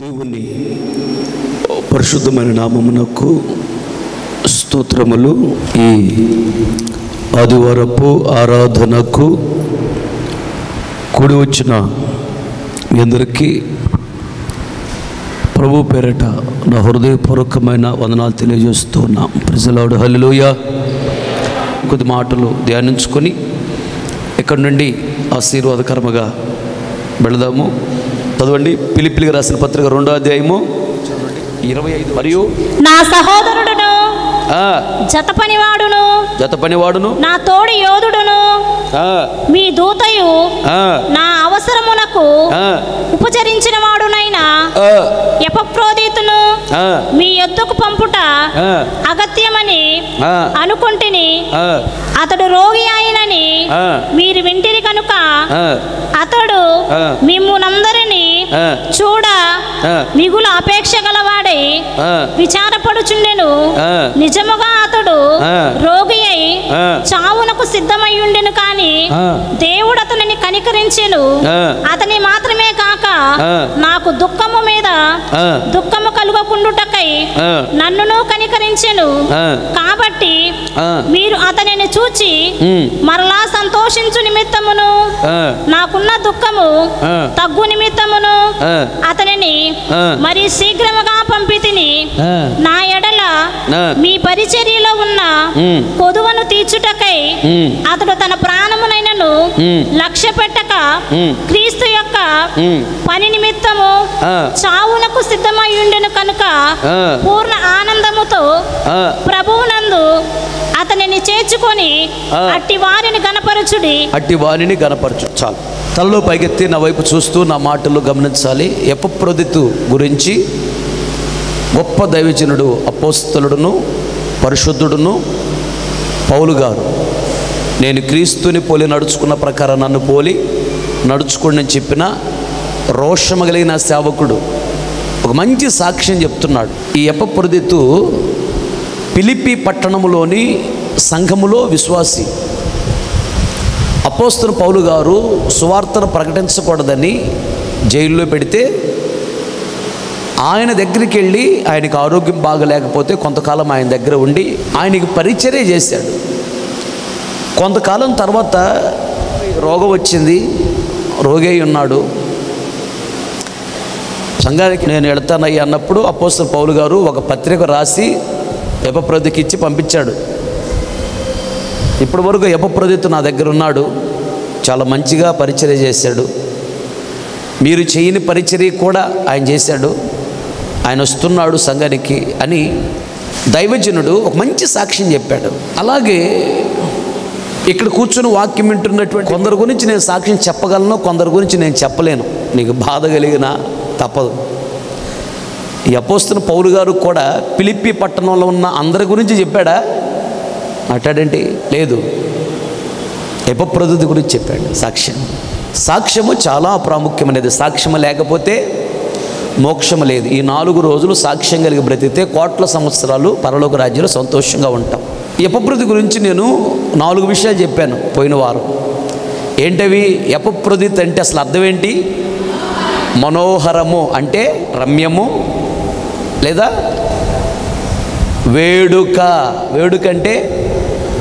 దేవుని పరిశుద్ధమైన నామమునకు స్తోత్రములు. ఈ ఆదివారపు ఆరాధనకు కూడి వచ్చిన మీ అందరికీ ప్రభు పేరట నా హృదయపూర్వకమైన వందనాలు తెలియజేస్తూ ఉన్నాం. ప్రజలాడు హల్లుయ కొద్ది మాటలు ధ్యానించుకొని ఇక్కడ నుండి ఆశీర్వాదకరముగా వెళదాము. చదవండి. పిలిపిలిగా రాసిన పత్రిక రెండో అధ్యాయము ఇరవై ఐదు మరియు నా సహోదరుడును జత పనివాడును జత పనివాడును. నా తోడి యోధుడును మీ దూతయు నా అవసరమునకు ఉపచరించిన వాడునైనా ఎపప్రోదీతును మీ ఎద్దుకు పంపుట అగత్యమని అనుకుంటుని. అతడు రోగి అయినని మీరు వింటిరి కనుక అతడు ఆ. ఆ. చూడ. మిగులు అపేక్ష గలవాడై విచారపడుచుండెను. నిజముగా అతడు. రోగి అయి. చావునకు సిద్ధమయ్యుండెను కాని ఆ. దేవుడు అతనిని కనికరించెను. అతని మాత్రమే కాక. నాకు దుఃఖము మీద. దుఃఖము కలుగకుండుటకై. నన్నును కనికరించెను. కాబట్టి. మీరు అతనిని చూచి. మరలా సంతోషించు నిమిత్తమును నాకున్న దుఃఖము. తగ్గు నిమిత్తమును. అతనిని. మరి శీఘ్రముగా పంపితిని. నా ఎడల. మీ పరిచర్యలో ఉన్న. కొదువను తీర్చుటకై. అతడు తన ప్రాణమునైనను. లక్ష్య పెట్టక. క్రీస్తు యొక్క. పని నిమిత్తము. చావునకు సిద్ధమయ్యుండెను కనుక ఆ. పూర్ణ ఆనందముతో ప్రభువునందు అతనిని చేర్చుకొని. అట్టి వారిని గనపరచుడి అట్టి వారిని గనపరచు చాలు తలలో పైకెత్తి నా వైపు చూస్తూ నా మాటలు గమనించాలి. ఎపప్రదితు గురించి గొప్ప దైవజనుడు అపోస్తలుడును పరిశుద్ధుడును పౌలు గారు నేను క్రీస్తుని పోలి నడుచుకున్న ప్రకారం నన్ను పోలి నడుచుకోండి అని చెప్పిన రోషము కలిగిన సేవకుడు ఒక మంచి సాక్ష్యం చెప్తున్నాడు. ఈ ఎపప్రదితు పిలిపి పట్టణములోని సంఘములో విశ్వాసి అపోస్తున్న పౌలు గారు సువార్తను ప్రకటించకూడదని జైల్లో పెడితే ఆయన దగ్గరికి వెళ్ళి ఆయనకు ఆరోగ్యం బాగలేకపోతే కొంతకాలం ఆయన దగ్గర ఉండి ఆయనకి పరిచర్య చేశాడు. కొంతకాలం తర్వాత రోగం వచ్చింది రోగి ఉన్నాడు. సంఘానికి నేను వెళ్తానయ్యా అన్నప్పుడు అపోస్తున్న పౌలు గారు ఒక పత్రిక రాసి ఎపప్రదికి ఇచ్చి పంపించాడు. ఇప్పటి వరకు ఎపప్రదిత్ నా దగ్గర ఉన్నాడు. చాలా మంచిగా పరిచర్య చేశాడు. మీరు చేయని పరిచర్య కూడా ఆయన చేశాడు. ఆయన వస్తున్నాడు సంఘానికి అని దైవజనుడు ఒక మంచి సాక్ష్యం చెప్పాడు. అలాగే ఇక్కడ కూర్చొని వాక్యం వింటున్నటువంటి కొందరి గురించి నేను సాక్ష్యం చెప్పగలను కొందరి గురించి నేను చెప్పలేను. నీకు బాధ కలిగిన తప్పదు. ఈ అపోస్తున్న గారు కూడా పిలిపి పట్టణంలో ఉన్న అందరి గురించి చెప్పాడా? మాట్లాడండి లేదు. ఎపప్రదుతి గురించి చెప్పాడు. సాక్ష్యం. సాక్ష్యము చాలా ప్రాముఖ్యమైనది. సాక్ష్యము లేకపోతే మోక్షము లేదు. ఈ నాలుగు రోజులు సాక్ష్యం కలిగి బ్రతికితే కోట్ల సంవత్సరాలు పరలోక రాజ్యంలో సంతోషంగా ఉంటాం. ఎపప్రతి గురించి నేను నాలుగు విషయాలు చెప్పాను పోయిన వారం. ఏంటవి? ఎపప్రదిత్ అంటే అసలు అర్థం ఏంటి? మనోహరము అంటే రమ్యము లేదా వేడుక? వేడుక అంటే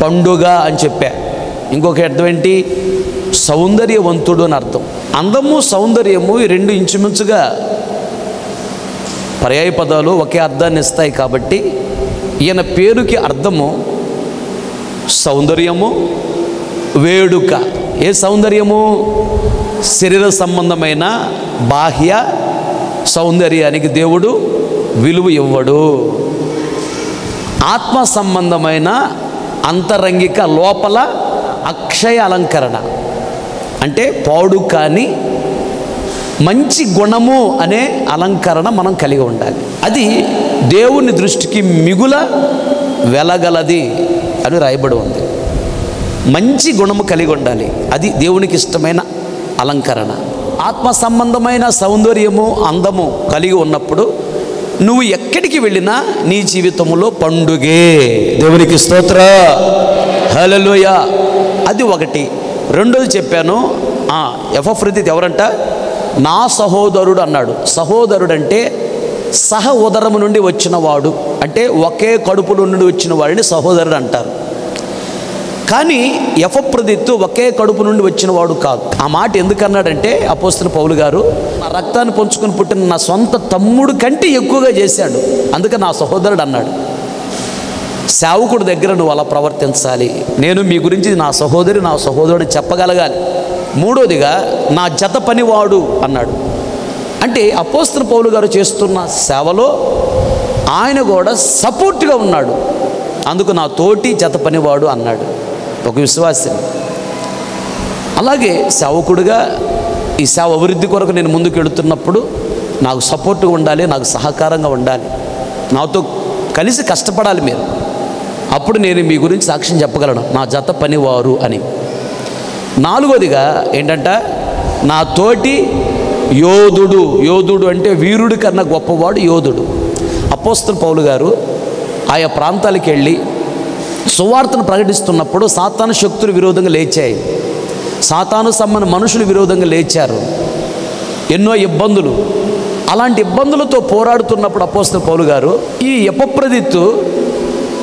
పండుగ అని చెప్పా. ఇంకొక అర్థం ఏంటి సౌందర్యవంతుడు అని అర్థం. అందము సౌందర్యము ఈ రెండు ఇంచుమించుగా పర్యాయ పదాలు ఒకే అర్థాన్ని ఇస్తాయి కాబట్టి ఈయన పేరుకి అర్థము సౌందర్యము వేడుక. ఏ సౌందర్యము? శరీర సంబంధమైన బాహ్య సౌందర్యానికి దేవుడు విలువ ఇవ్వడు. ఆత్మ సంబంధమైన అంతరంగిక లోపల అక్షయ అలంకరణ. అంటే పాడు కాని మంచి గుణము అనే అలంకరణ మనం కలిగి ఉండాలి. అది దేవుని దృష్టికి మిగుల వెలగలది అని రాయబడి ఉంది. మంచి గుణము కలిగి ఉండాలి. అది దేవునికి ఇష్టమైన అలంకరణ. ఆత్మ సంబంధమైన సౌందర్యము అందము కలిగి ఉన్నప్పుడు నువ్వు ఎక్కడికి వెళ్ళినా నీ జీవితంలో పండుగే. దేవునికి స్తోత్ర. హల్లెలూయా. అది ఒకటి. రెండోది చెప్పాను ఎఫ్ఎఫ్రిదిత్ ఎవరంట? నా సహోదరుడు అన్నాడు. సహోదరుడు అంటే సహ ఉదరము నుండి వచ్చినవాడు. అంటే ఒకే కడుపులో నుండి వచ్చిన వాడిని సహోదరుడు అంటారు. కానీ యఫప్రదిత్తు ఒకే కడుపు నుండి వచ్చిన వాడు కాదు. ఆ మాట ఎందుకన్నాడంటే అపోస్తున్న పౌలు గారు నా రక్తాన్ని పంచుకొని పుట్టిన నా సొంత తమ్ముడు కంటే ఎక్కువగా చేశాడు. అందుకే నా సహోదరుడు అన్నాడు. సేవకుడి దగ్గర నువ్వు అలా ప్రవర్తించాలి. నేను మీ గురించి నా సహోదరి నా సహోదరుడు చెప్పగలగాలి. మూడోదిగా నా జత పనివాడు అన్నాడు. అంటే అపోస్తుల పౌలు గారు చేస్తున్న సేవలో ఆయన కూడా సపోర్ట్గా ఉన్నాడు. అందుకు నా తోటి జత పనివాడు అన్నాడు ఒక విశ్వాసం అలాగే సేవకుడిగా ఈ సేవ అభివృద్ధి కొరకు నేను ముందుకు వెళుతున్నప్పుడు నాకు సపోర్ట్గా ఉండాలి నాకు సహకారంగా ఉండాలి. నాతో కలిసి కష్టపడాలి మీరు. అప్పుడు నేను మీ గురించి సాక్ష్యం చెప్పగలను. నా జత పనివారు అని. నాలుగోదిగా ఏంటంట? నా తోటి యోధుడు. యోధుడు అంటే వీరుడి కన్నా గొప్పవాడు యోధుడు. అపోస్తుల పౌలు గారు ఆయా ప్రాంతాలకు వెళ్ళి సువార్తను ప్రకటిస్తున్నప్పుడు సాతాను శక్తులు విరోధంగా లేచాయి. సాతాను సమ్మన మనుషులు విరోధంగా లేచారు. ఎన్నో ఇబ్బందులు. అలాంటి ఇబ్బందులతో పోరాడుతున్నప్పుడు అపోస్తున్న పౌలు గారు ఈ ఎపప్రదిత్తు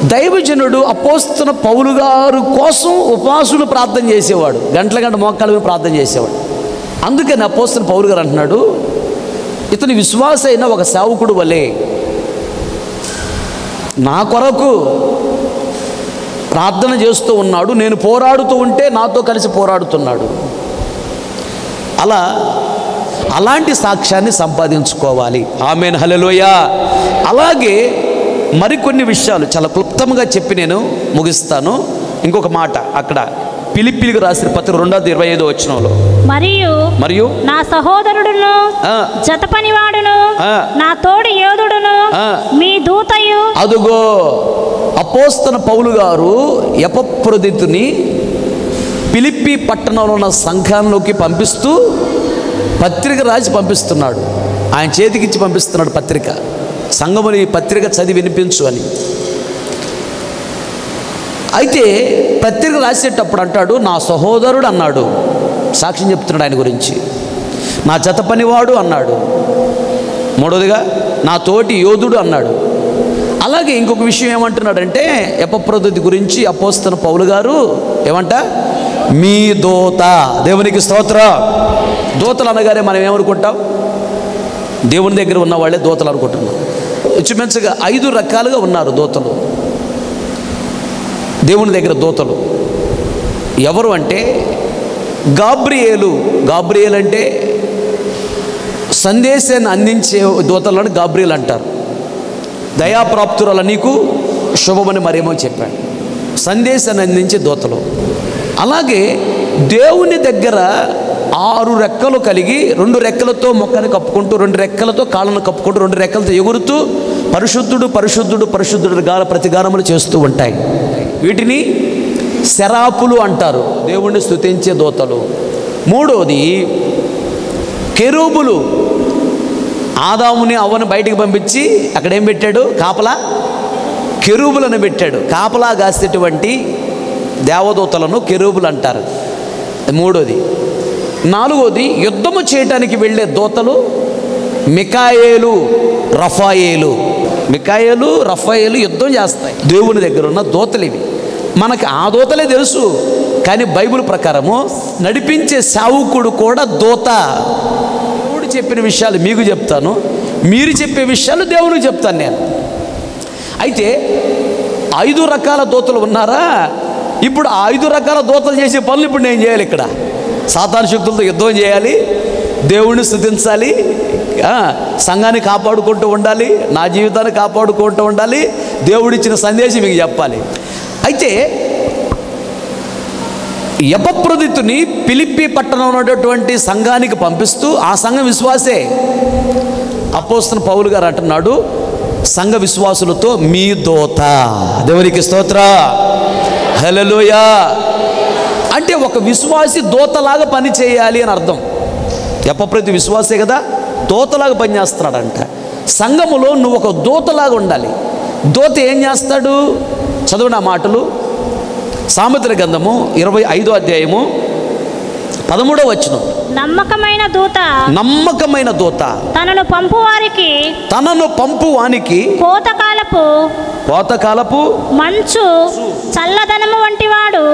దైవజనుడు అపోస్తున్న పౌలు గారు కోసం ఉపవాసులు ప్రార్థన చేసేవాడు. గంటల గంట మోకాళ్ళ మీద ప్రార్థన చేసేవాడు. అందుకని అపోస్తున్న పౌలు గారు అంటున్నాడు ఇతని విశ్వాస అయిన ఒక సేవకుడు వలె నా కొరకు ప్రార్థన చేస్తూ ఉన్నాడు. నేను పోరాడుతూ ఉంటే నాతో కలిసి పోరాడుతున్నాడు. అలా అలాంటి సాక్ష్యాన్ని సంపాదించుకోవాలి. ఆమెన్. హలలోయ అలాగే మరికొన్ని విషయాలు చాలా క్లుప్తంగా చెప్పి నేను ముగిస్తాను. ఇంకొక మాట అక్కడ పిలిపిలికి రాసిన పత్రిక రెండోది ఇరవై ఐదో వచ్చినంలో మరియు మరియు? నా సహోదరుడును జత పనివాడును. నా తోడి యోధుడును. మీ దూతయు. అదుగో అపోస్తన పౌలు గారు ఎపప్రదితుని పిలిప్పి పట్టణంలో ఉన్న సంఘంలోకి పంపిస్తూ పత్రిక రాసి పంపిస్తున్నాడు. ఆయన చేతికిచ్చి పంపిస్తున్నాడు పత్రిక. సంఘముని పత్రిక చదివి వినిపించు అని. అయితే పత్రిక రాసేటప్పుడు అంటాడు నా సహోదరుడు అన్నాడు. సాక్ష్యం చెప్తున్నాడు ఆయన గురించి. నా జత పనివాడు అన్నాడు. మూడవదిగా నా తోటి యోధుడు అన్నాడు. అలాగే ఇంకొక విషయం ఏమంటున్నాడంటే ఎపప్రదుతి గురించి అపోస్తున్న పౌలు గారు ఏమంట? మీ దోత. దేవునికి స్తోత్ర. దోతలు అనగానే మనం ఏమనుకుంటాం? దేవుని దగ్గర ఉన్న వాళ్ళే దోతలు అనుకుంటున్నాం. ఇంచుమించుగా ఐదు రకాలుగా ఉన్నారు దోతలు. దేవుని దగ్గర దోతలు. ఎవరు అంటే? గాబ్రియేలు. గాబ్రియేల్ అంటే సందేశాన్ని అందించే దోతలను గాబ్రియల్ అంటారు. దయాప్రాప్తురాల నీకు శుభమని మరేమో చెప్పాడు. సందేశాన్ని అందించే దూతలు. అలాగే దేవుని దగ్గర ఆరు రెక్కలు కలిగి రెండు రెక్కలతో మొక్కను కప్పుకుంటూ రెండు రెక్కలతో కాళ్ళను కప్పుకుంటూ రెండు రెక్కలతో ఎగురుతూ పరిశుద్ధుడు పరిశుద్ధుడు పరిశుద్ధుడు గాల ప్రతిగానములు చేస్తూ ఉంటాయి. వీటిని శరాపులు అంటారు. దేవుణ్ణి స్తుతించే దూతలు. మూడోది కెరూబులు. ఆదాముని అవ్వను బయటికి పంపించి అక్కడ ఏం పెట్టాడు? కాపలా? కెరూబులను పెట్టాడు. కాపలా కాసేటువంటి దేవదూతలను కెరూబులు అంటారు. మూడోది నాలుగోది యుద్ధము చేయటానికి వెళ్ళే దూతలు మికాయేలు రఫాయేలు. మికాయేలు రఫాయేలు యుద్ధం చేస్తాయి. దేవుని దగ్గర ఉన్న దోతలు ఇవి. మనకు ఆ దూతలే తెలుసు కానీ బైబిల్ ప్రకారము నడిపించే సావుకుడు కూడా దూత. దేవుడు చెప్పిన విషయాలు మీకు చెప్తాను మీరు చెప్పే విషయాలు దేవునికి చెప్తాను నేను. అయితే ఐదు రకాల దూతలు ఉన్నారా? ఇప్పుడు ఆ ఐదు రకాల దూతలు చేసే పనులు ఇప్పుడు నేను చేయాలి ఇక్కడ. సాతాను శక్తులతో యుద్ధం చేయాలి దేవుణ్ణి స్థుతించాలి సంఘాన్ని కాపాడుకుంటూ ఉండాలి నా జీవితాన్ని కాపాడుకుంటూ ఉండాలి దేవుడిచ్చిన సందేశం మీకు చెప్పాలి. అయితే యపప్రదితుని పిలిపి పట్టణం ఉన్నటువంటి సంఘానికి పంపిస్తూ ఆ సంఘం విశ్వాసే. అపోస్తున్న పౌలు గారు అంటున్నాడు సంఘ విశ్వాసులతో మీ దోత. దేవునికి స్తోత్ర. హలలోయ అంటే ఒక విశ్వాసి దోతలాగా పని చేయాలి అని అర్థం. ఎప్పప్రతి విశ్వాసే కదా? దోతలాగా పని చేస్తున్నాడంట. సంఘములో నువ్వు ఒక దోతలాగా ఉండాలి. దోత ఏం చేస్తాడు? చదువు నా మాటలు. సామెతల గ్రంథము ఇరవై ఐదో అధ్యాయము పదమూడో వచనం. నమ్మకమైన దూత నమ్మకమైన దూత తనను పంపు వారికి తనను పంపు వానికి కోతకాలపు కోతకాలపు మంచు చల్లదనము వంటివాడు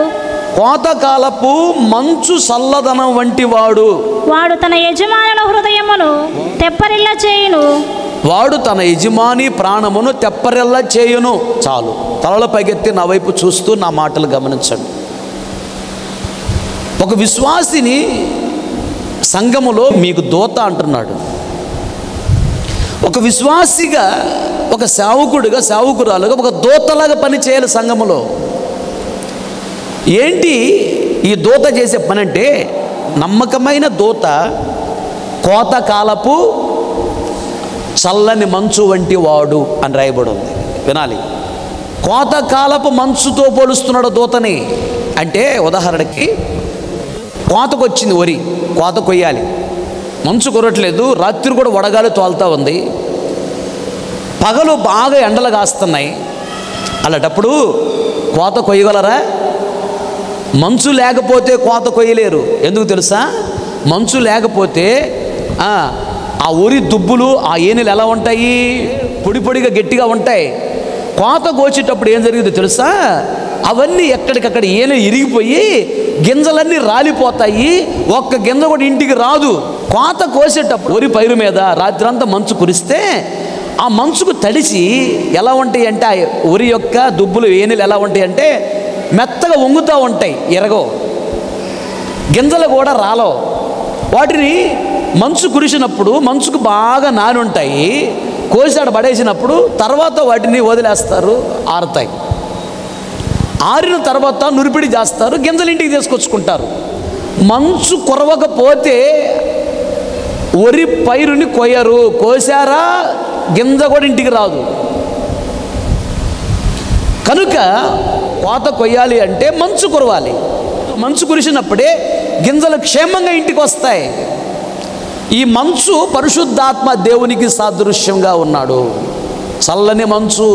కోతకాలపు మంచు చల్లదనం వంటి వాడు వాడు తన యజమానుల హృదయమును తెప్పరిల్ల చేయును. వాడు తన యజమాని ప్రాణమును తెప్పరెల్ల చేయును. చాలు తలల పైకెత్తి నా వైపు చూస్తూ నా మాటలు గమనించండి. ఒక విశ్వాసిని సంఘములో మీకు దోత అంటున్నాడు. ఒక విశ్వాసిగా ఒక సేవకుడిగా సేవకురాలుగా ఒక దోతలాగా పని చేయాలి సంఘములో. ఏంటి ఈ దూత చేసే పని అంటే నమ్మకమైన దూత కోతకాలపు చల్లని మంచు వంటి వాడు అని రాయబడి ఉంది. వినాలి. కోతకాలపు మంచుతో పోలుస్తున్నాడు దూతని. అంటే ఉదాహరణకి కోతకు వచ్చింది వరి కోత కొయ్యాలి. మంచు కొరట్లేదు రాత్రి కూడా వడగాలి తోలుతూ ఉంది. పగలు బాగా ఎండలు కాస్తున్నాయి. అలాంటప్పుడు కోత కొయ్యగలరా? మంచు లేకపోతే కోత కొయ్యలేరు. ఎందుకు తెలుసా? మంచు లేకపోతే ఆ, ఆ ఊరి దుబ్బులు ఆ ఏనులు ఎలా ఉంటాయి? పొడి పొడిగా గట్టిగా ఉంటాయి. కోత కోసేటప్పుడు ఏం జరిగిందో తెలుసా? అవన్నీ ఎక్కడికక్కడ ఏను ఇరిగిపోయి గింజలన్నీ రాలిపోతాయి. ఒక్క గింజ కూడా ఇంటికి రాదు. కోత కోసేటప్పుడు వరి పైరు మీద రాత్రంతా మంచు కురిస్తే ఆ మంచుకు తడిసి ఎలా ఉంటాయి అంటే ఆ వరి యొక్క దుబ్బులు ఏనులు ఎలా ఉంటాయి అంటే మెత్తగా వంగుతూ ఉంటాయి ఎరగో. గింజలు కూడా రాలో. వాటిని మంచు కురిసినప్పుడు మంచుకు బాగా నాని ఉంటాయి. కోసాడు పడేసినప్పుడు తర్వాత వాటిని వదిలేస్తారు ఆరుతాయి. ఆరిన తర్వాత నురిపిడి చేస్తారు గింజలు ఇంటికి తీసుకొచ్చుకుంటారు. మంచు కురవకపోతే వరి పైరుని కొయ్యరు. కోసారా గింజ కూడా ఇంటికి రాదు. కనుక కోత కొయ్యాలి అంటే మంచు కురవాలి. మంచు కురిసినప్పుడే గింజలు క్షేమంగా ఇంటికి వస్తాయి. ఈ మంచు పరిశుద్ధాత్మ దేవునికి సాదృశ్యంగా ఉన్నాడు. చల్లని మంచు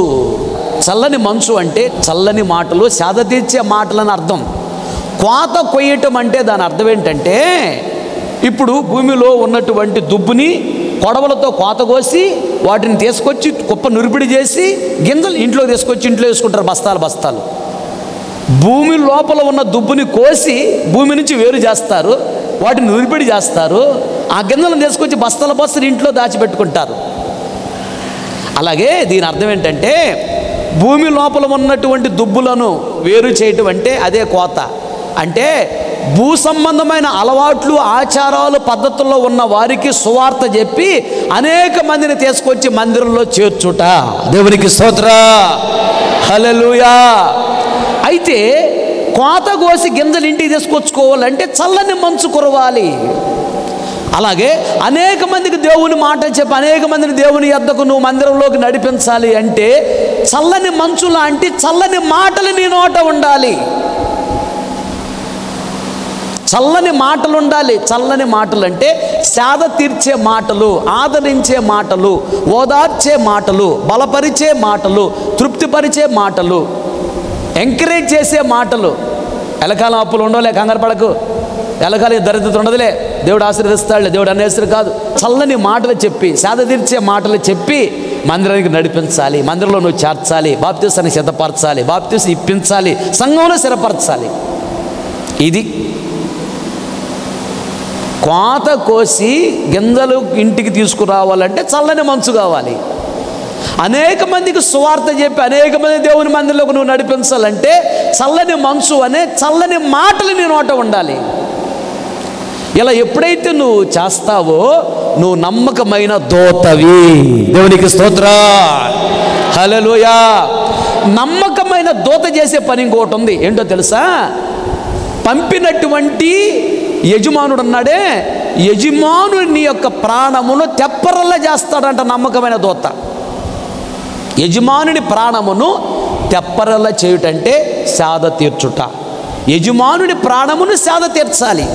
చల్లని మంచు అంటే చల్లని మాటలు శాద తీర్చే మాటలని అర్థం. కోత కొయ్యటం అంటే దాని అర్థం ఏంటంటే ఇప్పుడు భూమిలో ఉన్నటువంటి దుబ్బుని కొడవలతో కోత కోసి వాటిని తీసుకొచ్చి కుప్ప నురిపిడి చేసి గింజలు ఇంట్లో తీసుకొచ్చి ఇంట్లో వేసుకుంటారు బస్తాలు బస్తాలు. భూమి లోపల ఉన్న దుబ్బుని కోసి భూమి నుంచి వేరు చేస్తారు వాటిని నురిపిడి చేస్తారు ఆ గింజలను తీసుకొచ్చి బస్తాల బస్తలు ఇంట్లో దాచిపెట్టుకుంటారు. అలాగే దీని అర్థం ఏంటంటే భూమి లోపల ఉన్నటువంటి దుబ్బులను వేరు చేయటం అంటే అదే కోత. అంటే భూ సంబంధమైన అలవాట్లు ఆచారాలు పద్ధతుల్లో ఉన్న వారికి సువార్త చెప్పి అనేక మందిని తీసుకొచ్చి మందిరంలో చేర్చుట. దేవునికి స్తోత్ర. హల్లెలూయా. అయితే కోత కోసి గింజలు ఇంటికి తీసుకొచ్చుకోవాలంటే చల్లని మంచు కురవాలి. అలాగే అనేక మందికి దేవుని మాట చెప్పి అనేక మందిని దేవుని యొద్దకు నువ్వు మందిరంలోకి నడిపించాలి అంటే చల్లని మంచు లాంటి చల్లని మాటలు నీ నోట ఉండాలి. చల్లని మాటలు ఉండాలి చల్లని మాటలు అంటే సేద తీర్చే మాటలు ఆదరించే మాటలు ఓదార్చే మాటలు బలపరిచే మాటలు తృప్తిపరిచే మాటలు ఎంకరేజ్ చేసే మాటలు. ఎలకాలం అప్పులు ఉండవులే కంగారు పడకు. ఎలకాలం దరిద్రత ఉండదులే. దేవుడు ఆశీర్వదిస్తాడులే దేవుడు అనేసరి కాదు. చల్లని మాటలు చెప్పి సేద తీర్చే మాటలు చెప్పి మందిరానికి నడిపించాలి. మందిరంలో నువ్వు చేర్చాలి. బాప్తీసాన్ని సిద్ధపరచాలి. బాప్తీసం ఇప్పించాలి. సంఘంలో స్థిరపరచాలి. ఇది కోత కోసి గింజలు ఇంటికి తీసుకురావాలంటే చల్లని మంచు కావాలి. అనేక మందికి సువార్త చెప్పి అనేక మంది దేవుని మందిలోకి నువ్వు నడిపించాలంటే చల్లని మంచు అనే చల్లని మాటలు నీ నోట ఉండాలి. ఇలా ఎప్పుడైతే నువ్వు చేస్తావో నువ్వు నమ్మకమైన దోతవి. దేవునికి స్తోత్ర హలోయా నమ్మకమైన దోత చేసే పని ఇంకోటి ఉంది. ఏంటో తెలుసా? పంపినటువంటి యజమానుడు యజమానుడి నీ యొక్క ప్రాణమును తెప్పరల్లా చేస్తాడంట నమ్మకమైన దోత. యజమానుని ప్రాణమును తెప్పరల్లా చేయుటంటే సేద తీర్చుట. యజమానుడి ప్రాణమును సేద తీర్చాలి.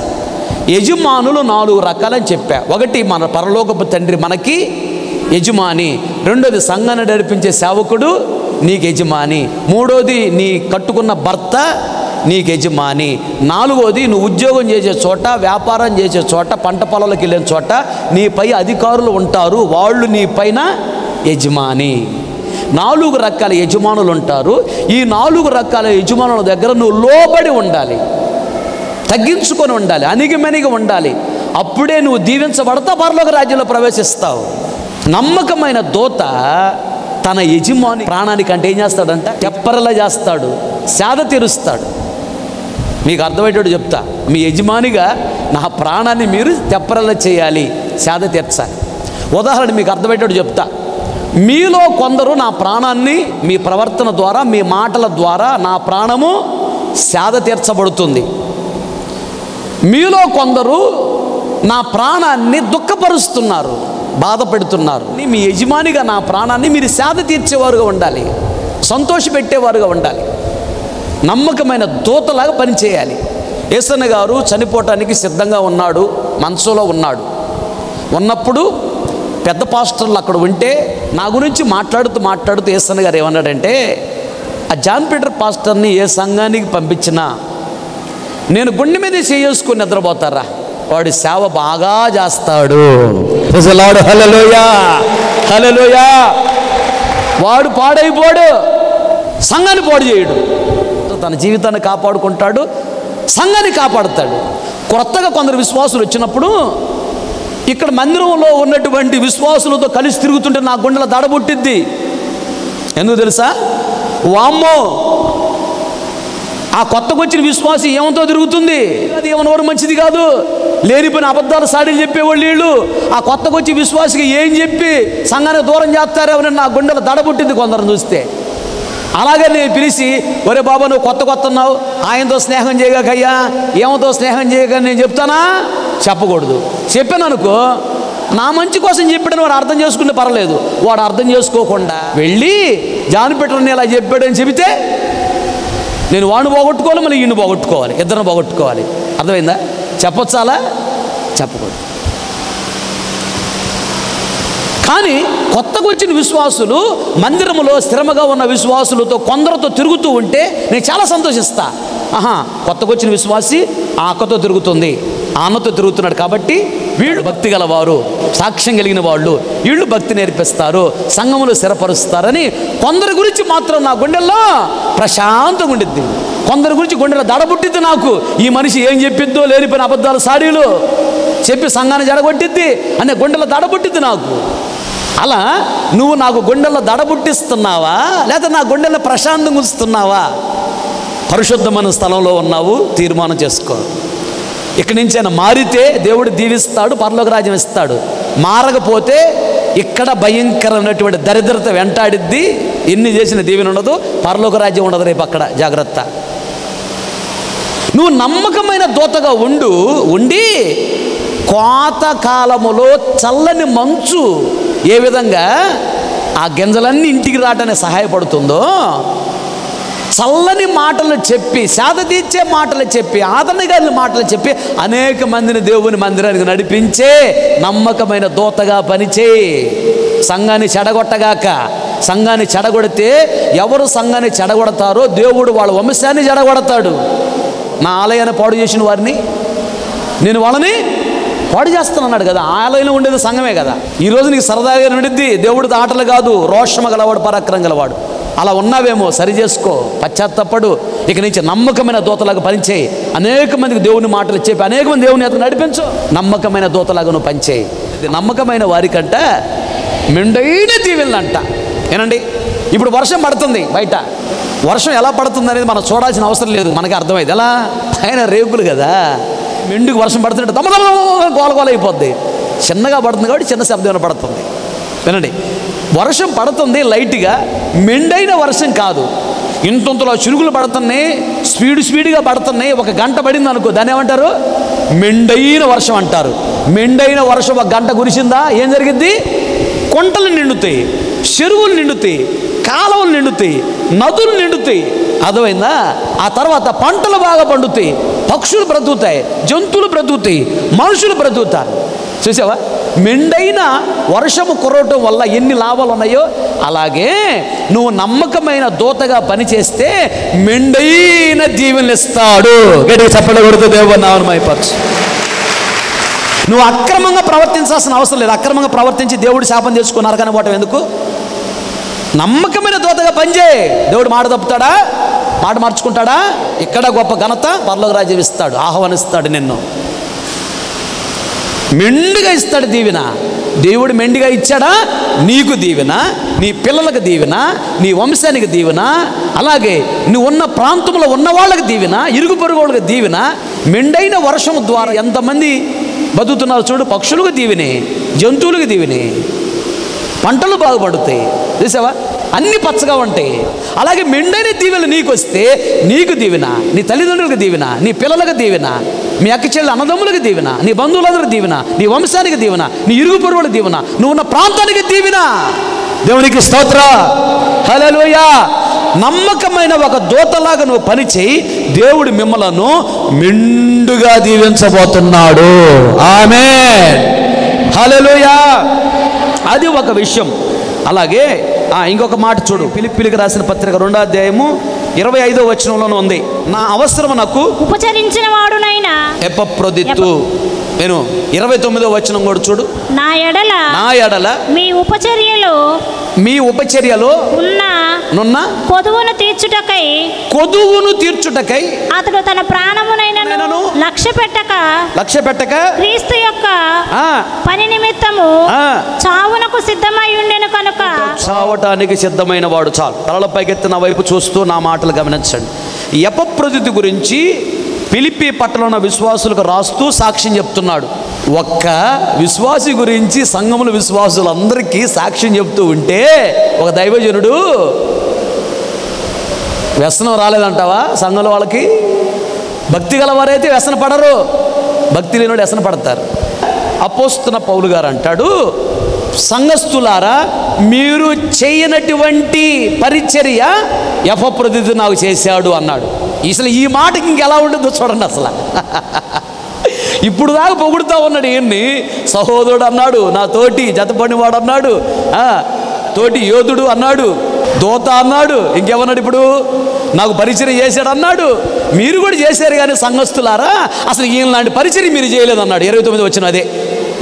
యజమానులు నాలుగు రకాలని చెప్పా. ఒకటి మన పరలోకపు తండ్రి మనకి యజమాని రెండోది సంఘాన్ని నడిపించే సేవకుడు నీకు యజమాని మూడోది నీ కట్టుకున్న భర్త నీకు యజమాని. నాలుగోది నువ్వు ఉద్యోగం చేసే చోట వ్యాపారం చేసే చోట పంట పొలాలకు వెళ్ళిన చోట నీపై అధికారులు ఉంటారు. వాళ్ళు నీ పైన యజమాని. నాలుగు రకాల యజమానులు ఉంటారు. ఈ నాలుగు రకాల యజమానుల దగ్గర నువ్వు లోబడి ఉండాలి. తగ్గించుకొని ఉండాలి. అణిగిమెనిగి ఉండాలి. అప్పుడే నువ్వు దీవించబడతా పరలోక రాజ్యంలో ప్రవేశిస్తావు. నమ్మకమైన దోత తన యజమాని ప్రాణానికి అంటే ఏం చేస్తాడంట? తెప్పరలా చేస్తాడు. సేద తీరుస్తాడు. మీకు అర్థమయ్యేటట్టు చెప్తా. మీ యజమానిగా నా ప్రాణాన్ని మీరు తెప్పరల చేయాలి. సేద తీర్చాలి. ఉదాహరణ మీకు అర్థమయ్యేటట్టు చెప్తా. మీలో కొందరు నా ప్రాణాన్ని మీ ప్రవర్తన ద్వారా మీ మాటల ద్వారా నా ప్రాణము సేద తీర్చబడుతుంది. మీలో కొందరు నా ప్రాణాన్ని దుఃఖపరుస్తున్నారు బాధపడుతున్నారు. మీ యజమానిగా నా ప్రాణాన్ని మీరు సేద తీర్చేవారుగా ఉండాలి. సంతోషపెట్టేవారుగా ఉండాలి. నమ్మకమైన దూతలాగా పనిచేయాలి. ఏసన్న గారు చనిపోవటానికి సిద్ధంగా ఉన్నాడు మనసులో ఉన్నాడు. ఉన్నప్పుడు పెద్ద పాస్టర్లు అక్కడ ఉంటే నా గురించి మాట్లాడుతూ మాట్లాడుతూ ఏసన్న గారు ఏమన్నాడంటే ఆ జాన్ పీటర్ పాస్టర్ని ఏ సంఘానికి పంపించినా నేను గుండె మీద చేసుకుని నిద్రపోతారా? వాడు సేవ బాగా చేస్తాడు. ప్రజలాడు హలలోయా హలలోయా వాడు పాడైపోడు సంఘాన్ని పాడు చేయడు. తన జీవితాన్ని కాపాడుకుంటాడు సంఘాన్ని కాపాడుతాడు. కొత్తగా కొందరు విశ్వాసులు వచ్చినప్పుడు ఇక్కడ మందిరంలో ఉన్నటువంటి విశ్వాసులతో కలిసి తిరుగుతుంటే నా గుండెల దడబుట్టిద్ది ఎందుకు తెలుసా? వామ్మో! ఆ కొత్తకొచ్చిన విశ్వాసి ఏమంతో తిరుగుతుంది? అది ఏమనవరం మంచిది కాదు. లేనిపోయిన అబద్ధాలు సాడీలు చెప్పేవాళ్ళు వీళ్ళు. ఆ కొత్తకొచ్చి విశ్వాసికి ఏం చెప్పి సంఘానికి దూరం చేస్తారేమని నా గుండెలు దడబుట్టింది కొందరు చూస్తే. అలాగే నేను పిలిచి ఒరే బాబా నువ్వు కొత్త కొత్త ఉన్నావు ఆయనతో స్నేహం చేయగాకయ్యా ఏమతో స్నేహం చేయగా నేను చెప్తానా? చెప్పకూడదు. చెప్పాను అనుకో నా మంచి కోసం చెప్పాడని వాడు అర్థం చేసుకుంటే పర్లేదు. వాడు అర్థం చేసుకోకుండా వెళ్ళి జానపెట్టని ఇలా చెప్పాడని చెబితే నేను వాడిని పోగొట్టుకోవాలి మళ్ళీ ఈయన పోగొట్టుకోవాలి. ఇద్దరిని పోగొట్టుకోవాలి. అర్థమైందా? చెప్పొచ్చాలా? చెప్పకూడదు. కానీ కొత్తగా వచ్చిన విశ్వాసులు మందిరములో స్థిరముగా ఉన్న విశ్వాసులతో కొందరితో తిరుగుతూ ఉంటే నేను చాలా సంతోషిస్తా. ఆహా కొత్తగా వచ్చిన విశ్వాసి ఆ అక్కతో తిరుగుతుంది ఆ అన్నతో తిరుగుతున్నాడు కాబట్టి వీళ్ళు భక్తి గలవారు సాక్ష్యం కలిగిన వాళ్ళు వీళ్ళు భక్తి నేర్పిస్తారు సంఘములు స్థిరపరుస్తారని కొందరి గురించి మాత్రం నా గుండెల్లో ప్రశాంతంగా ఉండిద్ది. కొందరి గురించి గుండెలో దడబుట్టిద్ది నాకు. ఈ మనిషి ఏం చెప్పిద్దో లేనిపోయిన అబద్ధాలు సాడీలు చెప్పి సంఘాన్ని జడగొట్టిద్ది అనే గుండెలో దడబుట్టిద్ది నాకు. అలా నువ్వు నాకు గుండెల్లో దడబుట్టిస్తున్నావా? లేదా నా గుండెల్లో ప్రశాంతం ఉంచుతున్నావా? పరిశుద్ధమైన స్థలంలో ఉన్నావు తీర్మానం చేసుకో. ఇక్కడి నుంచి ఆయన మారితే దేవుడు దీవిస్తాడు పరలోకరాజ్యం ఇస్తాడు. మారకపోతే ఇక్కడ భయంకరమైనటువంటి దరిద్రత వెంటాడిద్ది. ఎన్ని చేసిన దీవెన ఉండదు పరలోకరాజ్యం ఉండదు రేపు అక్కడ. జాగ్రత్త. నువ్వు నమ్మకమైన దూతగా ఉండు ఉండి కోత కాలములో చల్లని మంచు ఏ విధంగా ఆ గింజలన్నీ ఇంటికి రావటానికి సహాయపడుతుందో చల్లని మాటలు చెప్పి సాధతీర్చే తీర్చే మాటలు చెప్పి ఆదరణ గారి మాటలు చెప్పి అనేక మందిని దేవుని మందిరానికి నడిపించే నమ్మకమైన దూతగా పనిచేయి. సంఘాన్ని చెడగొట్టగాక సంఘాన్ని చెడగొడితే ఎవరు సంఘాన్ని చెడగొడతారో దేవుడు వాళ్ళ వంశాన్ని చెడగొడతాడు. నా ఆలయాన్ని పాడు చేసిన వారిని నేను వాళ్ళని పాడు చేస్తానన్నాడు కదా ఆలయంలో ఉండేది సంఘమే కదా. ఈరోజు నీకు సరదాగా నడిద్ది దేవుడితో ఆటలు కాదు రోషమ గలవాడు పరాక్రమం గలవాడు. అలా ఉన్నావేమో సరి చేసుకో పశ్చాత్తపడు. ఇక నుంచి నమ్మకమైన దూతలాగా పనిచేయి. అనేక మందికి దేవుని మాటలు చెప్పి అనేక మంది దేవుని అతను నడిపించు. నమ్మకమైన దూతలాగా నువ్వు పనిచేయి. ఇది నమ్మకమైన వారికంట మెండైన దీవెళ్ళంట ఏనండి? ఇప్పుడు వర్షం పడుతుంది బయట. వర్షం ఎలా పడుతుంది అనేది మనం చూడాల్సిన అవసరం లేదు. మనకి అర్థమైంది. ఎలా? పైన రేకులు కదా. మెండుకు వర్షం పడుతుంటే దమ దమ గోల గోల అయిపోద్ది. చిన్నగా పడుతుంది కాబట్టి చిన్న శబ్దం పడుతుంది. వినండి. వర్షం పడుతుంది లైట్గా మెండైన వర్షం కాదు. ఇంతంతలో చినుకులు పడుతున్నాయి స్పీడ్ స్పీడ్గా పడుతున్నాయి ఒక గంట పడింది అనుకో దాన్ని ఏమంటారు? మెండైన వర్షం అంటారు. మెండైన వర్షం ఒక గంట కురిసిందా? ఏం జరిగింది కొంటలు నిండుతాయి చెరువులు నిండుతాయి కాలువలు నిండుతాయి నదులు నిండుతాయి. అర్థమైందా? ఆ తర్వాత పంటలు బాగా పండుతాయి. పక్షులు బ్రతుకుతాయి జంతువులు బ్రతుకుతాయి మనుషులు బ్రతుకుతారు. చూసావా? మెండైన వర్షము కురవటం వల్ల ఎన్ని లాభాలు ఉన్నాయో అలాగే నువ్వు నమ్మకమైన దూతగా పనిచేస్తే మెండైన దీవెనలు ఇస్తాడు. గట్టిగా చెప్పకూడదు దేవుడు నామమైపరచు నువ్వు అక్రమంగా ప్రవర్తించాల్సిన అవసరం లేదు. అక్రమంగా ప్రవర్తించి దేవుడు శాపం తెలుసుకున్నారు కానీ పోవటం ఎందుకు? నమ్మకమైన దూతగా పనిచేయి. దేవుడు మాట తప్పుతాడా? మాట మార్చుకుంటాడా? ఇక్కడ గొప్ప ఘనత? పర్లోక రాజ్యం ఇస్తాడు ఆహ్వానిస్తాడు నిన్ను. మెండుగా ఇస్తాడు దీవెన. దేవుడు మెండుగా ఇచ్చాడా? నీకు దీవెన నీ పిల్లలకు దీవెన నీ వంశానికి దీవెన అలాగే నువ్వు ఉన్న ప్రాంతంలో ఉన్న వాళ్ళకి దీవెన ఇరుగు పొరుగు వాళ్ళకి దీవెన. మెండైన వర్షం ద్వారా ఎంతమంది బతుకుతున్నారు చూడు? పక్షులకు దీవెనే జంతువులకు దీవెనే. పంటలు బాగుపడతాయి. చూసావా? అన్ని పచ్చగా ఉంటాయి. అలాగే మెండైన దీవెన నీకు వస్తే నీకు దీవెన నీ తల్లిదండ్రులకు దీవెన నీ పిల్లలకు దీవెన మీ అక్క చెల్లి అన్నదమ్ములకు దీవెన నీ బంధువులందరికి దీవెన నీ వంశానికి దీవెన నీ ఇరుగు పొరుగులకు దీవెన నువ్వు ఉన్న ప్రాంతానికి దీవెన. దేవునికి స్తోత్ర. హలోయ నమ్మకమైన ఒక దూతలాగా నువ్వు పని చేయి దేవుడు మిమ్మలను మెండుగా దీవించబోతున్నాడు. ఆమె హలోయా అది ఒక విషయం. అలాగే ఇంకొక మాట చూడు. పిలిపిలికి రాసిన పత్రిక రెండో అధ్యాయము ఇరవై ఐదో వచనంలోనే ఉంది. నా అవసరం నాకు ఉపచరించిన వాడునైనా ఎపప్రొదిత్తు. నేను ఇరవై తొమ్మిదో వచనం కూడా చూడు. నా ఎడల నా ఎడల మీ ఉపచర్యలో మీ ఉపచర్యలో ఉన్న నున్న కొదువును తీర్చుటకై కొదువును తీర్చుటకై అతడు తన ప్రాణమునైనను నైనను లక్ష్య పెట్టక లక్ష్య పెట్టక క్రీస్తు యొక్క పని నిమిత్తము చావునకు సిద్ధమై ఉండెను కనుక చావటానికి సిద్ధమైన వాడు చాలు. తలలపైకెత్తి నా వైపు చూస్తూ నా మాటలు గమనించండి. ఎపప్రతిథి గురించి పిలిపి పట్టణ ఉన్న విశ్వాసులకు రాస్తూ సాక్ష్యం చెప్తున్నాడు. ఒక్క విశ్వాసి గురించి సంఘముల విశ్వాసులందరికీ సాక్ష్యం చెప్తూ ఉంటే ఒక దైవజనుడు వ్యసనం రాలేదంటావా సంఘంలో వాళ్ళకి? భక్తి గలవారైతే వ్యసన పడరు. భక్తి లేనివాడు వ్యసన పడతారు. అపోస్తున్న పౌలు గారు అంటాడు సంఘస్థులారా మీరు చేయనటువంటి పరిచర్య యఫప్రతిథి నాకు చేశాడు అన్నాడు. అసలు ఈ మాటకి ఇంకెలా ఉంటుందో చూడండి అసలు. ఇప్పుడు దాకా పొగుడుతా ఉన్నాడు ఈయన్ని. సహోదరుడు అన్నాడు నా తోటి జతపడివాడు అన్నాడు తోటి యోధుడు అన్నాడు దోత అన్నాడు ఇంకేమన్నాడు ఇప్పుడు? నాకు పరిచయం చేశాడు అన్నాడు. మీరు కూడా చేశారు కానీ సంఘస్తులారా అసలు ఈయన లాంటి పరిచయం మీరు చేయలేదు అన్నాడు. ఇరవై తొమ్మిది వచ్చిన అదే.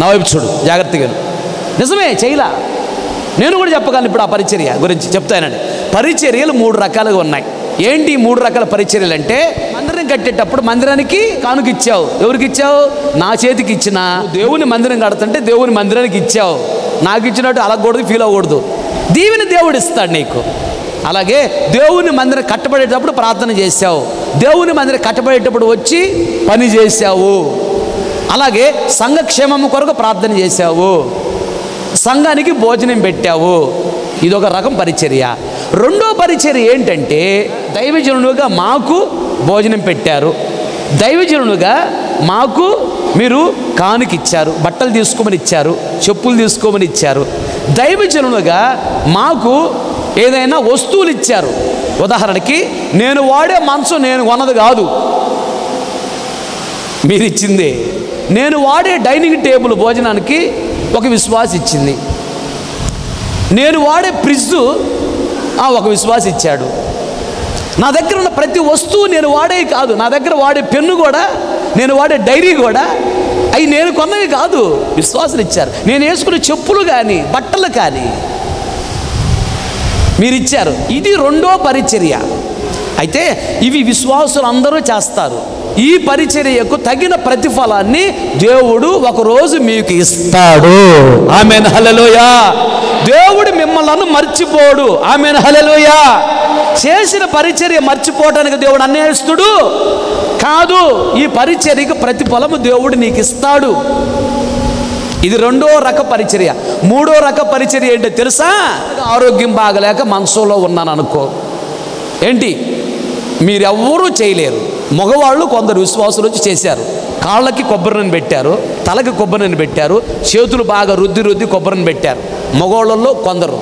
నా వైపు చూడు జాగ్రత్తగా నిజమే చేయలా. నేను కూడా చెప్పగలను ఇప్పుడు ఆ పరిచర్య గురించి. చెప్తానండి. పరిచర్యలు మూడు రకాలుగా ఉన్నాయి. ఏంటి మూడు రకాల పరిచర్యలు అంటే కట్టేటప్పుడు మందిరానికి కానుక ఇచ్చావు ఎవరికి ఇచ్చావు నా చేతికి ఇచ్చిన దేవుని మందిరం కడుతుంటే దేవుని మందిరానికి ఇచ్చావు. నాకు ఇచ్చినట్టు అలగకూడదు ఫీల్ అవ్వకూడదు. దీవెని దేవుడు ఇస్తాడు నీకు. అలాగే దేవుని మందిరం కట్టబడేటప్పుడు ప్రార్థన చేశావు. దేవుని మందిరం కట్టబడేటప్పుడు వచ్చి పని చేశావు. అలాగే సంఘక్షేమం కొరకు ప్రార్థన చేశావు. సంఘానికి భోజనం పెట్టావు. ఇదొక రకం పరిచర్య. రెండో పరిచర్య ఏంటంటే దైవజనుడుగా మాకు భోజనం పెట్టారు. దైవజనుడుగా మాకు మీరు కానుకిచ్చారు బట్టలు తీసుకోమని ఇచ్చారు చెప్పులు తీసుకోమని ఇచ్చారు. దైవజనుడుగా మాకు ఏదైనా వస్తువులు ఇచ్చారు. ఉదాహరణకి నేను వాడే మంచం నేను కొన్నది కాదు. మీరు ఇచ్చింది. నేను వాడే డైనింగ్ టేబుల్ భోజనానికి ఒక విశ్వాస ఇచ్చింది. నేను వాడే ఫ్రిడ్జ్ ఒక విశ్వాస ఇచ్చాడు నా దగ్గర ఉన్న ప్రతి వస్తువు నేను వాడే కాదు. నా దగ్గర వాడే పెన్ను కూడా నేను వాడే డైరీ కూడా అవి నేను కొన్నవి కాదు. విశ్వాసులు ఇచ్చారు నేను వేసుకునే చెప్పులు కానీ బట్టలు కానీ మీరు ఇచ్చారు ఇది రెండో పరిచర్య. అయితే ఇవి విశ్వాసులు అందరూ చేస్తారు. ఈ పరిచర్యకు తగిన ప్రతిఫలాన్ని దేవుడు ఒకరోజు మీకు ఇస్తాడు. ఆమె హలలోయ దేవుడు మిమ్మల్ని మర్చిపోడు. ఆమె హలలుయా చేసిన పరిచర్య మర్చిపోవడానికి దేవుడు అన్నేస్తుడు కాదు. ఈ పరిచర్యకు ప్రతిఫలము దేవుడు నీకు ఇస్తాడు ఇది రెండో రక పరిచర్య. మూడో రక పరిచర్య ఏంటో తెలుసా? ఆరోగ్యం బాగలేక మనసులో ఉన్నాను అనుకో ఏంటి? మీరెవ్వరూ చేయలేరు. మగవాళ్ళు కొందరు విశ్వాసులు వచ్చి చేశారు. కాళ్ళకి కొబ్బరిని పెట్టారు తలకి కొబ్బరిని పెట్టారు చేతులు బాగా రుద్ది రుద్ది కొబ్బరిని పెట్టారు. మగవాళ్ళల్లో కొందరు.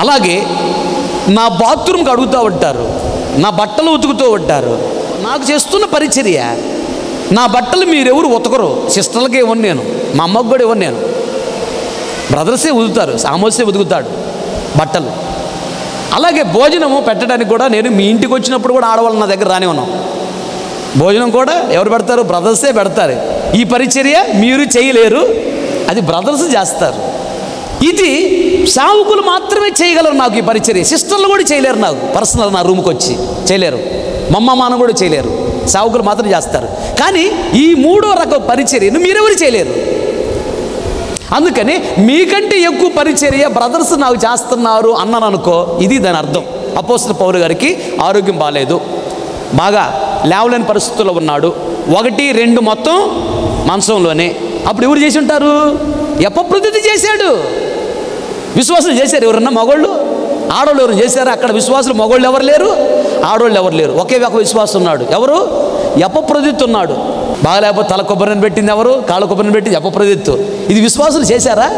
అలాగే నా బాత్రూమ్కి అడుగుతూ ఉంటారు నా బట్టలు ఉతుకుతూ ఉంటారు నాకు చేస్తున్న పరిచర్య నా బట్టలు మీరెవరు ఉతకరు సిస్టర్లకే ఇవ్వను నేను మా అమ్మకు కూడా ఇవ్వను నేను. బ్రదర్సే ఉదుతారు సామోసే ఉదుకుతాడు బట్టలు. అలాగే భోజనము పెట్టడానికి కూడా నేను మీ ఇంటికి వచ్చినప్పుడు కూడా ఆడవాళ్ళు నా దగ్గర రాని ఉన్నాం. భోజనం కూడా ఎవరు పెడతారు? బ్రదర్సే పెడతారు. ఈ పరిచర్య మీరు చేయలేరు. అది బ్రదర్స్ చేస్తారు. ఇది సావుకులు మాత్రమే చేయగలరు నాకు ఈ పరిచర్య. సిస్టర్లు కూడా చేయలేరు నాకు. పర్సనల్ నా రూమ్కి వచ్చి చేయలేరు. మమ్మ మాన కూడా చేయలేరు. సావుకులు మాత్రం చేస్తారు. కానీ ఈ మూడో రకం పరిచర్యను మీరెవరు చేయలేరు. అందుకని మీకంటే ఎక్కువ పరిచర్య బ్రదర్స్ నాకు చేస్తున్నారు అన్నాను అనుకో ఇది దాని అర్థం. అపోసిన పౌరు గారికి ఆరోగ్యం బాగాలేదు బాగా లేవలేని పరిస్థితుల్లో ఉన్నాడు. ఒకటి రెండు మొత్తం మంచంలోనే. అప్పుడు ఎవరు చేసి ఉంటారు? ఎప్పప్రతిది చేశాడు. విశ్వాసం చేశారు ఎవరన్నా? మగోళ్ళు? ఆడవాళ్ళు ఎవరు చేశారు? అక్కడ విశ్వాసులు మగోళ్ళు ఎవరు లేరు? ఆడవాళ్ళు ఎవరు లేరు? ఒకే ఒక విశ్వాసం ఉన్నాడు ఎవరు? ఎప్పప్రదిత్తు ఉన్నాడు. బాగలేకపోతే తల కొబ్బరిని పెట్టింది ఎవరు? కాళ్ళ కొబ్బరిని పెట్టింది అపప్రదిత్తు ఇది విశ్వాసులు చేశారా?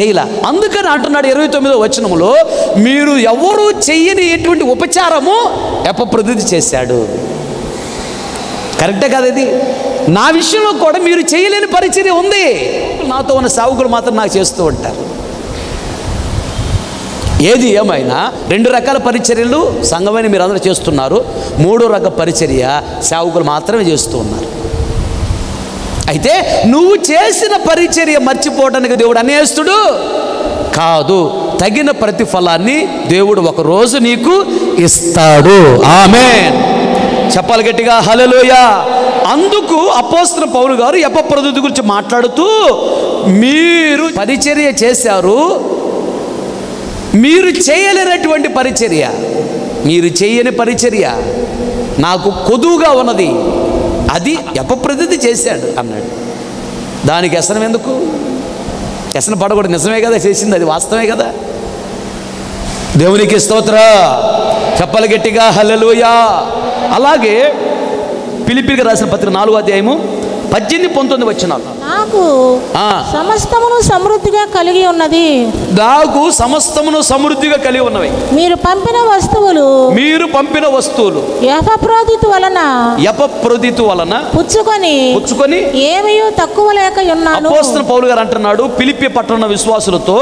చేయలే. అందుకని అంటున్నాడు ఇరవై తొమ్మిదో వచనములో మీరు ఎవరు చెయ్యని ఎటువంటి ఉపచారము ఎప్పప్రదితి చేశాడు. కరెక్టే కదా ఇది? నా విషయంలో కూడా మీరు చేయలేని పరిచర్య ఉంది. నాతో ఉన్న సావుకులు మాత్రం నాకు చేస్తూ ఉంటారు. ఏది ఏమైనా రెండు రకాల పరిచర్యలు సంఘమైన మీరు అందరూ చేస్తున్నారు. మూడో రక పరిచర్య సేవకులు మాత్రమే చేస్తూ ఉన్నారు. అయితే నువ్వు చేసిన పరిచర్య మర్చిపోవడానికి దేవుడు అనేస్తుడు కాదు. తగిన ప్రతిఫలాన్ని దేవుడు ఒక రోజు నీకు ఇస్తాడు. ఆమె చెప్పాలి గట్టిగా హలలోయ అందుకు అపోస్తున్న పౌలు గారు ఎప్పప్రదుతి గురించి మాట్లాడుతూ మీరు పరిచర్య చేశారు మీరు చేయలేనటువంటి పరిచర్య మీరు చేయని పరిచర్య నాకు కొదువుగా ఉన్నది. అది అపప్రతిది చేశాడు అన్నాడు. దానికి వ్యసనం ఎందుకు? వ్యసన పడకూడదు. నిజమే కదా చేసింది? అది వాస్తవమే కదా? దేవునికి స్తోత్ర. చెప్పల గట్టిగా హల్లెలూయా. అలాగే పిలిపిలికి రాసిన పత్రిక నాలుగో అధ్యాయము పద్దెనిమిది పంతొమ్మిది వచ్చినాలు నాకు సమస్తమును సమృద్ధిగా కలిగి ఉన్నది. నాకు సమస్తమును సమృద్ధిగా కలిగి ఉన్నవి. మీరు పంపిన వస్తువులు మీరు పంపిన వస్తువులు. యహప్రోదితు వలన యపప్రదితు వలన పుచ్చుకొని పుచ్చుకొని ఏమీ తక్కువ లేక ఉన్నాను. అపోస్తల పౌలు గారు అంటున్నాడు పిలిపి పట్టణ విశ్వాసులతో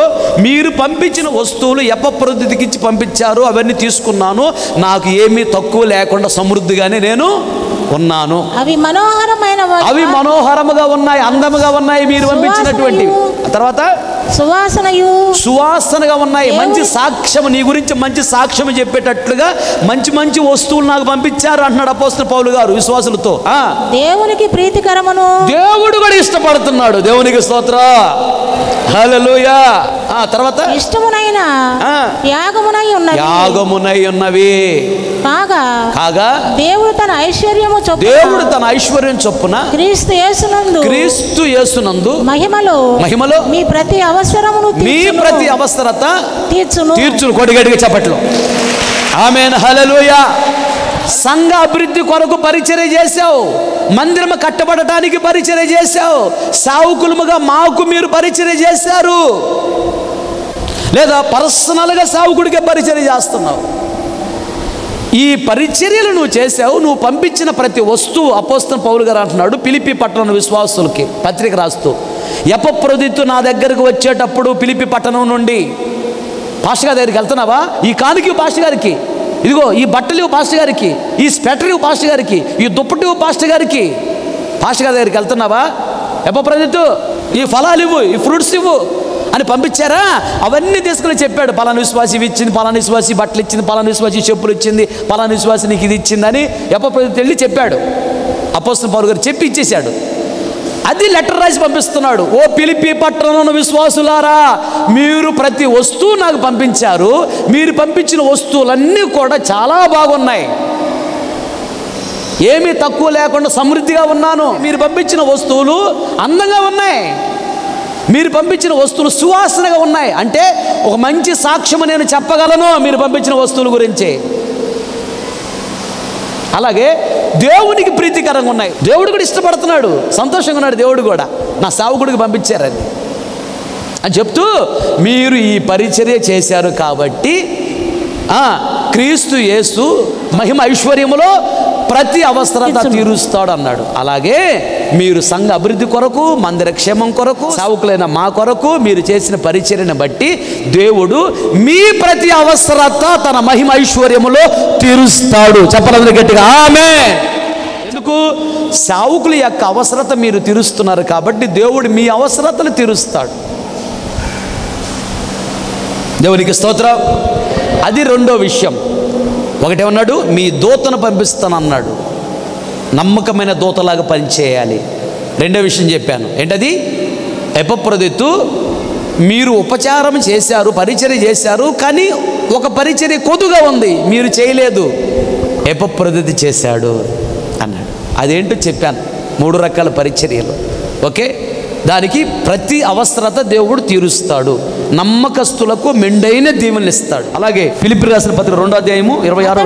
మీరు పంపించిన వస్తువులు ఎపప్రదికి ఇచ్చి పంపించారు అవన్నీ తీసుకున్నాను. నాకు ఏమీ తక్కువ లేకుండా సమృద్ధిగానే నేను ఉన్నాను అవి మనోహరమైన అవి మనోహరముగా ఉన్నాయి అందముగా ఉన్నాయి మీరు పంపించినటువంటివి. ఆ తర్వాత సువాసనయు సువాసనగా ఉన్నాయి. మంచి సాక్ష్యం నీ గురించి మంచి సాక్ష్యం చెప్పేటట్లుగా మంచి మంచి వస్తువులు నాకు పంపించారు అంటున్నాడు అపోస్తల పౌలు గారు విశ్వాసులతో. దేవునికి ప్రీతికరమును. దేవుడు కూడా ఇష్టపడుతున్నాడు. దేవునికి స్తోత్ర. హల్లెలూయా. ఆ తర్వాత? ఇష్టమునైన. యాగమునై ఉన్నది యాగమునై ఉన్నవి. కాగా కాగా? దేవుడు తన ఐశ్వర్యము చొప్పున దేవుడు తన ఐశ్వర్యం చొప్పున క్రీస్తు యేసునందు క్రీస్తు యేసునందు మహిమలో మహిమలో మీ ప్రతి అవసరమును మీ. ప్రతి అవసరత తీర్చును. తీర్చును కొడిగడిగా చెప్పట్లు. Amen hallelujah. సంఘ అభివృద్ధి కొరకు పరిచర్య చేశావు. మందిరం కట్టబడటానికి పరిచర్య చేశావు. సావుకులముగా మాకు మీరు పరిచర్య చేశారు. లేదా పర్సనల్గా సావుకుడికే పరిచర్య చేస్తున్నావు. ఈ పరిచర్యలు నువ్వు చేసావు నువ్వు పంపించిన ప్రతి వస్తువు అపోస్తన పౌలు గారు అంటున్నాడు. పిలిపి పట్టణ విశ్వాసులకి పత్రిక రాస్తూ. ఎపప్రదిత్తు నా దగ్గరకు వచ్చేటప్పుడు పిలిపి పట్టణం నుండి. పాస్టర్ గారి దగ్గరికి వెళ్తున్నావా? ఈ కానుకి పాస్టర్ గారికి. ఇదిగో ఈ బట్టలు పాస్టర్ గారికి. ఈ స్వెటర్ పాస్టర్ గారికి. ఈ దుప్పటి పాస్టర్ గారికి. పాస్టర్ గారి దగ్గరికి వెళ్తున్నావా? ఎపప్రదిత్తు ఈ ఫలాలు ఇవ్వు ఈ ఫ్రూట్స్ ఇవ్వు అని పంపించారా? అవన్నీ తీసుకుని చెప్పాడు. పలానా విశ్వాసి ఇవి ఇచ్చింది పలానా విశ్వాసి బట్టలు ఇచ్చింది పలానా విశ్వాసి చెప్పులు ఇచ్చింది పలానా విశ్వాసి నీకు ఇది ఇచ్చిందని ఎప్పటి వెళ్ళి చెప్పాడు. అపోస్తుల పౌరు గారు చెప్పి ఇచ్చేశాడు. అది లెటర్ రాసి పంపిస్తున్నాడు. ఓ పిలిపి పట్టణం విశ్వాసులారా మీరు ప్రతి వస్తువు నాకు పంపించారు. మీరు పంపించిన వస్తువులన్నీ కూడా చాలా బాగున్నాయి. ఏమీ తక్కువ లేకుండా సమృద్ధిగా ఉన్నాను. మీరు పంపించిన వస్తువులు అందంగా ఉన్నాయి. మీరు పంపించిన వస్తువులు సువాసనగా ఉన్నాయి. అంటే ఒక మంచి సాక్ష్యం నేను చెప్పగలను మీరు పంపించిన వస్తువుల గురించి. అలాగే దేవునికి ప్రీతికరంగా ఉన్నాయి. దేవుడు కూడా ఇష్టపడుతున్నాడు. సంతోషంగా ఉన్నాడు దేవుడు కూడా. నా సావుకుడికి పంపించారని అని చెప్తూ మీరు ఈ పరిచర్య చేశారు కాబట్టి క్రీస్తు యేసు మహిమ ఐశ్వర్యములో ప్రతి అవసరత తీరుస్తాడు అన్నాడు అలాగే మీరు సంఘ అభివృద్ధి కొరకు మందిర క్షేమం కొరకు సావుకులైన మా కొరకు మీరు చేసిన పరిచర్యను బట్టి దేవుడు మీ ప్రతి అవసరత తన మహిమ ఐశ్వర్యములో తీరుస్తాడు. చెప్పలేదు గట్టిగా ఆమె ఎందుకు? సావుకుల యొక్క అవసరత మీరు తీరుస్తున్నారు కాబట్టి దేవుడు మీ అవసరతలు తీరుస్తాడు. దేవునికి స్తోత్రం. అది రెండో విషయం. ఒకటేమన్నాడు? మీ దూతను పంపిస్తానన్నాడు. నమ్మకమైన దూతలాగా పనిచేయాలి. రెండో విషయం చెప్పాను. ఏంటది? ఎపప్రదిత్తు మీరు ఉపచారం చేశారు పరిచర్య చేశారు కానీ ఒక పరిచర్య కొద్దుగా ఉంది మీరు చేయలేదు. ఎపప్రదితి చేశాడు. అన్నాడు. అదేంటో చెప్పాను. మూడు రకాల పరిచర్యలు. ఓకే? దానికి ప్రతి అవసరత దేవుడు తీరుస్తాడు. నమ్మకస్తులకు మెండైన దీవెనలు ఇస్తాడు. అలాగే ఫిలిపి రాసిన పత్రిక రెండో అధ్యాయము ఇరవై ఆరో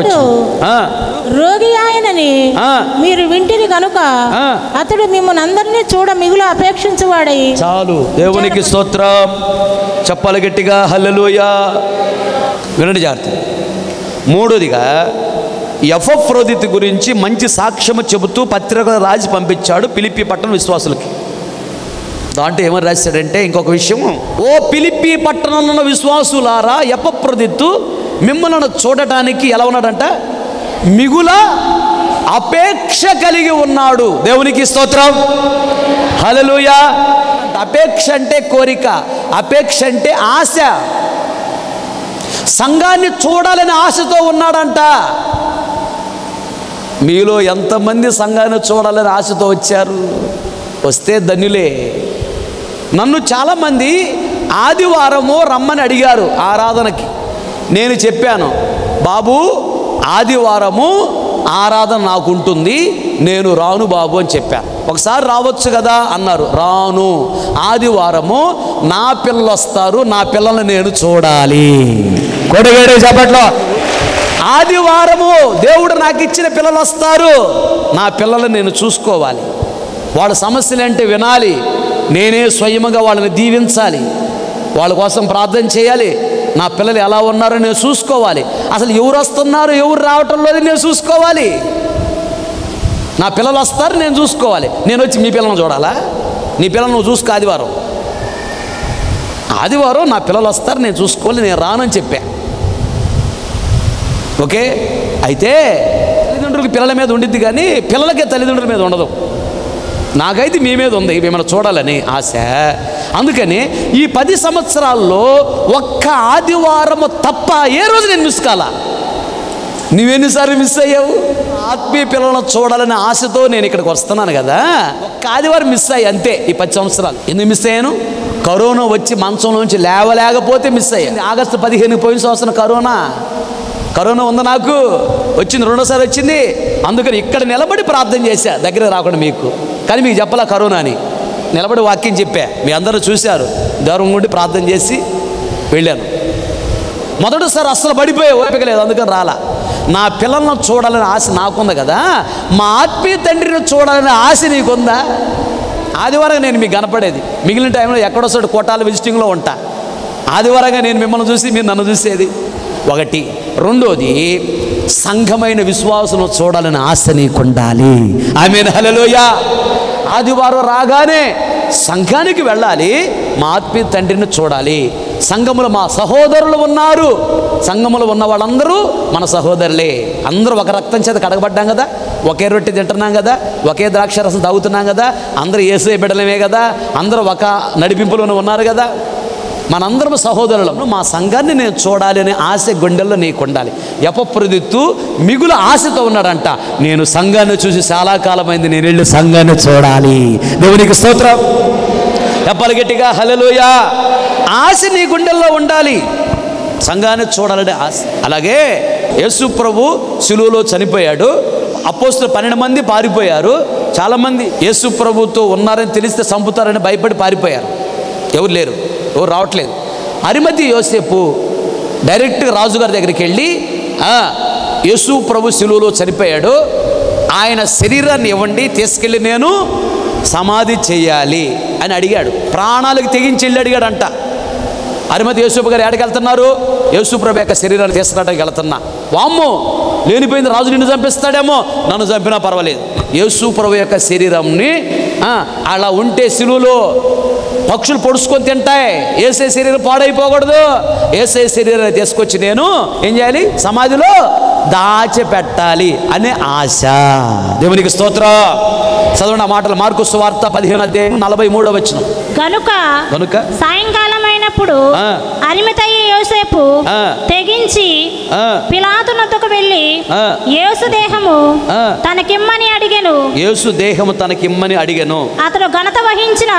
రోగి ఆయనని. మీరు వింటిరి కనుక. అతడు మిమ్మల్ని అందరినీ చూడ మిగులు అపేక్షించువాడై. చాలు. దేవునికి స్తోత్రం. చెప్పాలి గట్టిగా హల్లెలూయా. వినండి జాగ్రత్త. మూడోదిగా ఎఫ్రోదితి గురించి మంచి సాక్ష్యము చెబుతూ పత్రికలు రాసి పంపించాడు పిలిపి పట్టణ విశ్వాసులకి. దాంట్లో ఏమని రాశాడంటే ఇంకొక విషయం. ఓ పిలిపి పట్టణంలో ఉన్న విశ్వాసులారా ఎపప్రదిత్తు మిమ్మల్ని చూడటానికి ఎలా ఉన్నాడంట? మిగుల అపేక్ష కలిగి ఉన్నాడు. దేవునికి స్తోత్రం. హల్లెలూయా. అపేక్ష అంటే కోరిక అపేక్ష అంటే ఆశ. సంఘాన్ని చూడాలని ఆశతో ఉన్నాడంట. మీలో ఎంతమంది సంఘాన్ని చూడాలని ఆశతో వచ్చారు? వస్తే ధనులే నన్ను చాలామంది ఆదివారము రమ్మని అడిగారు ఆరాధనకి. నేను చెప్పాను బాబు ఆదివారము ఆరాధన నాకుంటుంది నేను రాను బాబు అని చెప్పాను ఒకసారి రావచ్చు కదా అన్నారు. రాను ఆదివారము నా పిల్లలు వస్తారు నా పిల్లల్ని నేను చూడాలి. కొడగేడే చెప్పట్లో ఆదివారము దేవుడు నాకు ఇచ్చిన పిల్లలు వస్తారు నా పిల్లల్ని నేను చూసుకోవాలి. వాళ్ళ సమస్యలు అంటే వినాలి. నేనే స్వయముగా వాళ్ళని దీవించాలి. వాళ్ళ కోసం ప్రార్థన చేయాలి. నా పిల్లలు ఎలా ఉన్నారో నేను చూసుకోవాలి. అసలు ఎవరు వస్తున్నారు ఎవరు రావటం లేదు నేను చూసుకోవాలి. నా పిల్లలు వస్తారు నేను చూసుకోవాలి. నేను వచ్చి మీ పిల్లలను చూడాలా? నీ పిల్లలు నువ్వు చూసుకో ఆదివారం. ఆదివారం నా పిల్లలు వస్తారు నేను చూసుకోవాలి నేను రానని చెప్పా. ఓకే? అయితే తల్లిదండ్రులకి పిల్లల మీద ఉండిద్ది కానీ పిల్లలకే తల్లిదండ్రుల మీద ఉండదు. నాకైతే మీ మీద ఉంది మిమ్మల్ని చూడాలని ఆశ. అందుకని ఈ పది సంవత్సరాల్లో ఒక్క ఆదివారము తప్ప ఏ రోజు నేను మిస్ కాలా? నువ్వెన్నిసార్లు మిస్ అయ్యావు? ఆత్మీయ పిల్లలను చూడాలనే ఆశతో నేను ఇక్కడికి వస్తున్నాను కదా. ఒక్క ఆదివారం మిస్ అయ్యి అంతే ఈ పది సంవత్సరాలు. ఎందుకు మిస్ అయ్యాను? కరోనా వచ్చి మంచంలోంచి లేవలేకపోతే మిస్ అయ్యాను ఆగస్టు పదిహేను పోయిన సంవత్సరం కరోనా? కరోనా ఉంది నాకు? వచ్చింది రెండోసారి వచ్చింది. అందుకని ఇక్కడ నిలబడి ప్రార్థన చేశా దగ్గర రాకుండా మీకు. కానీ మీకు చెప్పలా కరోనా అని. నిలబడి వాక్యం చెప్పా. మీ అందరూ చూశారు. దూరం ఉండి ప్రార్థన చేసి వెళ్ళాను. మొదటిసారి అస్సలు పడిపోయే ఓపిక లేదు. అందుకని రాలా. నా పిల్లలను చూడాలని ఆశ నాకుంది కదా. మా ఆత్మీయ తండ్రిని చూడాలని ఆశ నీకుందా? ఆదివారం నేను మీకు కనపడేది. మిగిలిన టైంలో ఎక్కడో చోట కోటాల విజిటింగ్లో ఉంటా. ఆదివారంగా నేను మిమ్మల్ని చూసి మీరు నన్ను చూసేది. ఒకటి. రెండోది సంఘమైన విశ్వాసం చూడాలని ఆశ నీకుండాలి ఆమె హలలోయ ఆదివారం రాగానే సంఘానికి వెళ్ళాలి మా ఆత్మీయ తండ్రిని చూడాలి. సంఘములు మా సహోదరులు ఉన్నారు. సంఘములో ఉన్న వాళ్ళందరూ మన సహోదరులే. అందరూ ఒక రక్తం చేత కడగబడ్డాం కదా? ఒకే రొట్టె తింటున్నాం కదా? ఒకే ద్రాక్ష రసం తాగుతున్నాం కదా? అందరూ ఏసే బిడ్డలమే కదా? అందరూ ఒక నడిపింపులోనే ఉన్నారు కదా? మనందరం సహోదరులను మా సంఘాన్ని నేను చూడాలి అనే ఆశ గుండెల్లో నీకు ఉండాలి. ఎపప్రదిత్తు మిగుల ఆశతో ఉన్నాడంట. నేను సంఘాన్ని చూసి చాలా కాలమైంది నేను వెళ్ళి సంఘాన్ని చూడాలి. దేవునికి స్తోత్రం. చెప్పాలి గట్టిగా హలలోయా ఆశ నీ గుండెల్లో ఉండాలి. సంఘాన్ని చూడాలనే ఆశ. అలాగే యేసు ప్రభు సులువులో చనిపోయాడు. అపోస్తులు పన్నెండు మంది పారిపోయారు. చాలామంది యేసు ప్రభుతో ఉన్నారని తెలిస్తే చంపుతారని భయపడి పారిపోయారు. ఎవరు లేరు. ఎవరు రావట్లేదు. అరిమతి యోసేపు డైరెక్ట్గా రాజుగారి దగ్గరికి వెళ్ళి యేసు ప్రభు శిలువలో చనిపోయాడు. ఆయన శరీరాన్ని ఇవ్వండి తీసుకెళ్ళి నేను సమాధి చేయాలి అని అడిగాడు. ప్రాణాలకు తెగించి వెళ్ళి అడిగాడంట. అరిమతి యేసుప్రభు గారు ఎక్కడికి వెళ్తున్నారు? యేసుప్రభు యొక్క శరీరాన్ని తీసుకురావడానికి వెళ్తున్నా. వామ్మో లేనిపోయింది రాజు నిన్ను చంపిస్తాడేమో నన్ను చంపినా పర్వాలేదు. యేసు ప్రభు యొక్క శరీరంని అలా ఉంటే శిలువులో పక్షులు పొడుచుకొని తింటాయి. ఏసే శరీరం పాడైపోకూడదు. ఏసే శరీరాన్ని తీసుకొచ్చి నేను ఏం చేయాలి? సమాధిలో దాచిపెట్టాలి అనే ఆశ. దేవునికి స్తోత్రం. చదవండి ఆ మాటలు. మార్కు సువార్త పదిహేను అధ్యాయం నలభై మూడో వచ్చిన గనుక కనుక సాయంకాలం ఆ. అరిమితయ్య యోసేపు. తెగించి ఆ, పిలాతు నొద్దకు వెళ్ళి. యేసు దేహము. తనకిమ్మని అడిగెను యేసు దేహము తనకిమ్మని అడిగాను అతడు ఘనత వహించిన.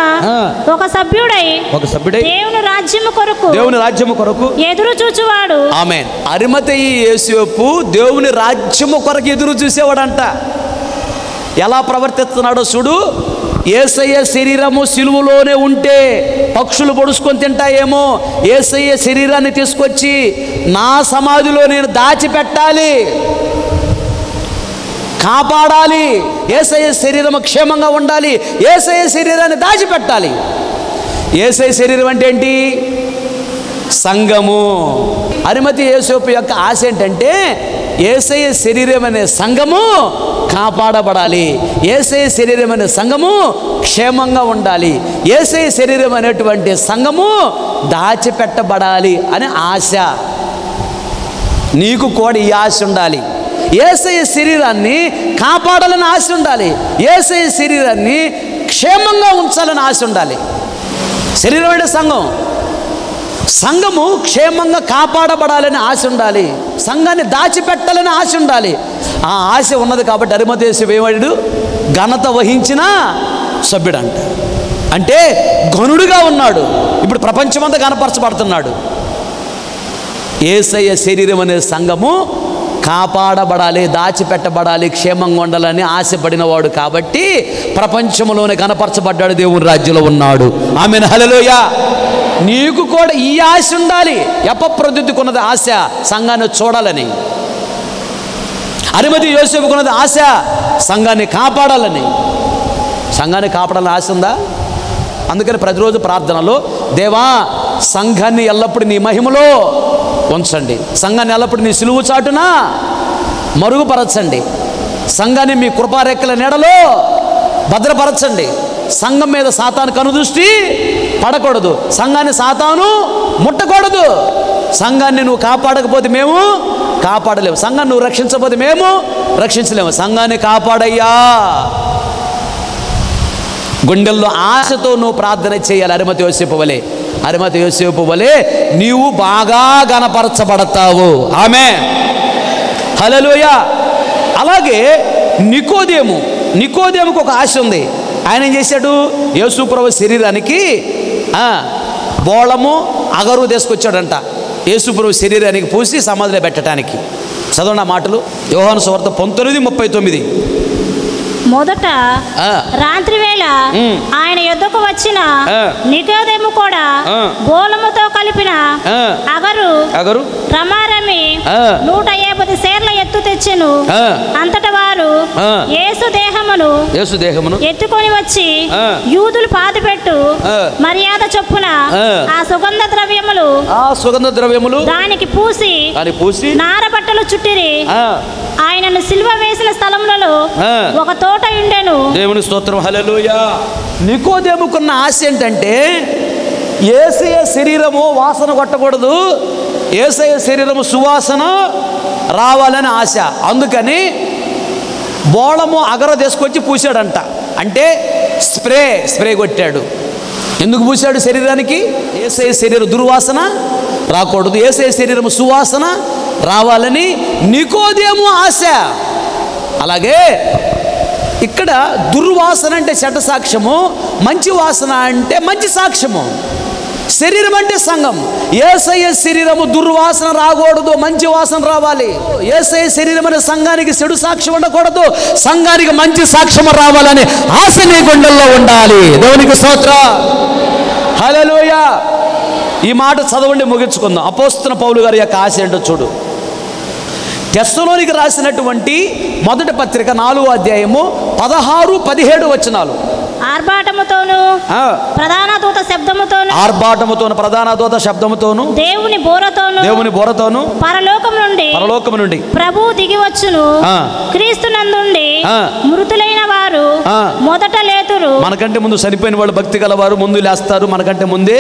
ఒక సభ్యుడై ఒక సభ్యుడై దేవుని రాజ్యము కొరకు దేవుని రాజ్యము కొరకు ఎదురు చూచువాడు ఆమె అరిమతయి యేసేపు దేవుని రాజ్యము కొరకు ఎదురు చూసేవాడంట ఎలా ప్రవర్తిస్తున్నాడో చూడు ఏసయ్య శరీరము సిలువలోనే ఉంటే పక్షులు పొడుచుకొని తింటాయేమో. ఏసయ్య శరీరాన్ని తీసుకొచ్చి నా సమాధిలో నేను దాచిపెట్టాలి. కాపాడాలి. ఏసయ్య శరీరం క్షేమంగా ఉండాలి. ఏసయ్య శరీరాన్ని దాచిపెట్టాలి. ఏసై శరీరం అంటే ఏంటి? సంఘము. అరిమతి యేసోపు యొక్క ఆశ ఏంటంటే ఏసయ శరీరం అనే సంఘము కాపాడబడాలి. ఏసయ శరీరం అనే సంఘము క్షేమంగా ఉండాలి. ఏసయ శరీరం అనేటువంటి సంఘము దాచిపెట్టబడాలి అనే ఆశ. నీకు కూడా ఈ ఆశ ఉండాలి. ఏసయ శరీరాన్ని కాపాడాలని ఆశ ఉండాలి. ఏసయ శరీరాన్ని క్షేమంగా ఉంచాలని ఆశ ఉండాలి. శరీరం అంటే సంఘం సంఘము క్షేమంగా కాపాడబడాలని ఆశ ఉండాలి. సంఘాన్ని దాచిపెట్టాలని ఆశ ఉండాలి. ఆ ఆశ ఉన్నది కాబట్టి అరిమతేసి ఏమడు ఘనత వహించిన సభ్యుడంట. అంటే ఘనుడుగా ఉన్నాడు. ఇప్పుడు ప్రపంచమంతా కనపరచబడుతున్నాడు. ఏసయ్య శరీరం అనే సంఘము కాపాడబడాలి దాచిపెట్టబడాలి క్షేమంగా ఉండాలని ఆశపడినవాడు కాబట్టి ప్రపంచంలోనే కనపరచబడ్డాడు దేవుని రాజ్యంలో ఉన్నాడు. ఆమె హలలోయా నీకు కూడా ఈ ఆశ ఉండాలి. ఎప్పప్రదిద్దుకున్నది ఆశ? సంఘాన్ని చూడాలని. అరిమతి యోసేపుకున్నది ఆశ? సంఘాన్ని కాపాడాలని. సంఘాన్ని కాపాడాలని ఆశ ఉందా? అందుకని ప్రతిరోజు ప్రార్థనలో దేవా సంఘాన్ని ఎల్లప్పుడూ నీ మహిమలో ఉంచండి. సంఘాన్ని ఎల్లప్పుడూ నీ సిలువు చాటున మరుగుపరచండి. సంఘాన్ని మీ కృపారెక్కల నీడలో భద్రపరచండి. సంఘం మీద సాతాను కనుదృష్టి పడకూడదు. సంఘాన్ని సాతాను ముట్టకూడదు. సంఘాన్ని నువ్వు కాపాడకపోతే మేము కాపాడలేము. సంఘాన్ని నువ్వు రక్షించకపోతే మేము రక్షించలేము. సంఘాన్ని కాపాడయ్యా. గుండెల్లో ఆశతో నువ్వు ప్రార్థన చేయాలి. అరిమతి యోసేపు వలె. అరిమతి యోసేపు వలె నీవు బాగా గనపరచబడతావు ఆమె. హలలోయ అలాగే నికోదేము. నికోదేముకు ఒక ఆశ ఉంది. ఆయన ఏం చేశాడు యేసుప్రభు శరీరానికి బోళము అగరు తీసుకొచ్చాడంట యేసుప్రభు శరీరానికి పూసి సమాధిలో పెట్టడానికి చదవండి ఆ మాటలు యోహాను సువార్త పంతొమ్మిది ముప్పై తొమ్మిది మొదట. రాత్రి వేళ. ఆయన యుద్ధకు వచ్చిన ఆ. నికోదేము కూడా. గోలముతో కలిపిన. అగరు అగరు రమారమి. నూట యాభై సేర్ల ఎత్తు తెచ్చెను. అంతట వారు. యేసు దేహమును యేసు దేహమును ఎత్తుకొని వచ్చి. యూదులు పాతిపెట్టు ఆ. మర్యాద చొప్పున ఆ. సుగంధ ద్రవ్యములు ఆ సుగంధ ద్రవ్యములు దానికి పూసి దాన్ని పూసి నార బట్టలు చుట్టిరి ఆయనను సిల్వ వేసిన స్థలములలో. ఒక తోట ఉండెను దేవుని స్తోత్రం హల్లెలూయా నికోదేముకున్న ఆశ ఏంటంటే ఏసయ శరీరము వాసన కొట్టకూడదు. ఏసయ శరీరము సువాసన రావాలని ఆశ. అందుకని బోళము అగర తీసుకొచ్చి పూసాడంట అంటే స్ప్రే స్ప్రే కొట్టాడు. ఎందుకు పూసాడు శరీరానికి? ఏసయ శరీర దుర్వాసన రాకూడదు. ఏసయ శరీరము సువాసన రావాలని నికోదేము ఆశ. అలాగే ఇక్కడ దుర్వాసన అంటే చెడ్డ సాక్ష్యము మంచి వాసన అంటే మంచి సాక్ష్యము. శరీరం అంటే సంఘం. ఏసయ్య శరీరము దుర్వాసన రాకూడదు మంచి వాసన రావాలి. ఏసయ్య శరీరం అనే సంఘానికి చెడు సాక్ష్యం ఉండకూడదు సంఘానికి మంచి సాక్ష్యం రావాలని ఆశ నీ గుండెల్లో ఉండాలి. దేవునికి స్తోత్ర. హలోయ ఈ మాట చదవండి ముగించుకుందాం. అపోస్తున్న పౌలు గారి యొక్క ఆశ ఏంటో చూడు. టెస్టలోనికి రాసినటువంటి మొదటి పత్రిక నాలుగో అధ్యాయము పదహారు పదిహేడు వచనాలు. ఆర్భాటముతోను ప్రధాన దూత శబ్దముతోను ఆర్భాటముతోను ప్రధాన దూత శబ్దముతోను దేవుని బోరతోను దేవుని బోరతోను పరలోకం నుండి పరలోకము నుండి ప్రభు దిగివచ్చును ఆ. క్రీస్తునందుండి. మృతులైన వారు. మొదట లేతురు మనకంటే ముందు చనిపోయిన వాళ్ళు భక్తి గలవారు ముందు లేస్తారు మనకంటే ముందే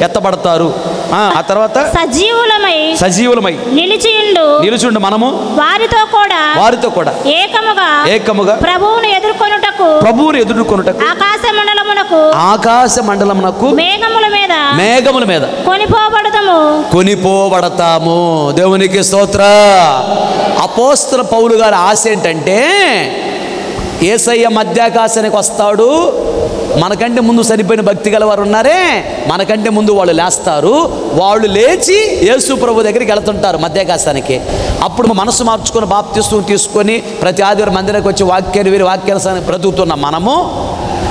ఎత్తబడతారు ఆ, తర్వాత సజీవులమై సజీవులమై నిలిచియుండు నిలుచుండు మనము వారితో కూడా వారితో కూడా ఏకముగా ఏకముగా ప్రభువును ఎదుర్కొనుటకు ప్రభువుని ఎదుర్కొనుటకు ఆకాశ మండలమునకు ఆకాశ మండలమునకు మేఘముల మీద మేఘముల మీద కొనిపోబడదము. కొనిపోబడతాము. దేవునికి స్తోత్ర. అపోస్తల పౌలు గారి ఆశ ఏంటంటే ఏసయ్య మధ్యాకాశానికి వస్తాడు మనకంటే ముందు సరిపోయిన భక్తి గల వారు ఉన్నారే. మనకంటే ముందు వాళ్ళు లేస్తారు. వాళ్ళు లేచి యేసు ప్రభు దగ్గరికి వెళ్తుంటారు మధ్యాకాశానికి. అప్పుడు మనసు మార్చుకొని బాప్తిస్తూ తీసుకొని ప్రతి ఆదివారం మందిరానికి వచ్చి వాక్యాన్ని వీరి వాక్యాన్ని బ్రతుకుతున్న మనము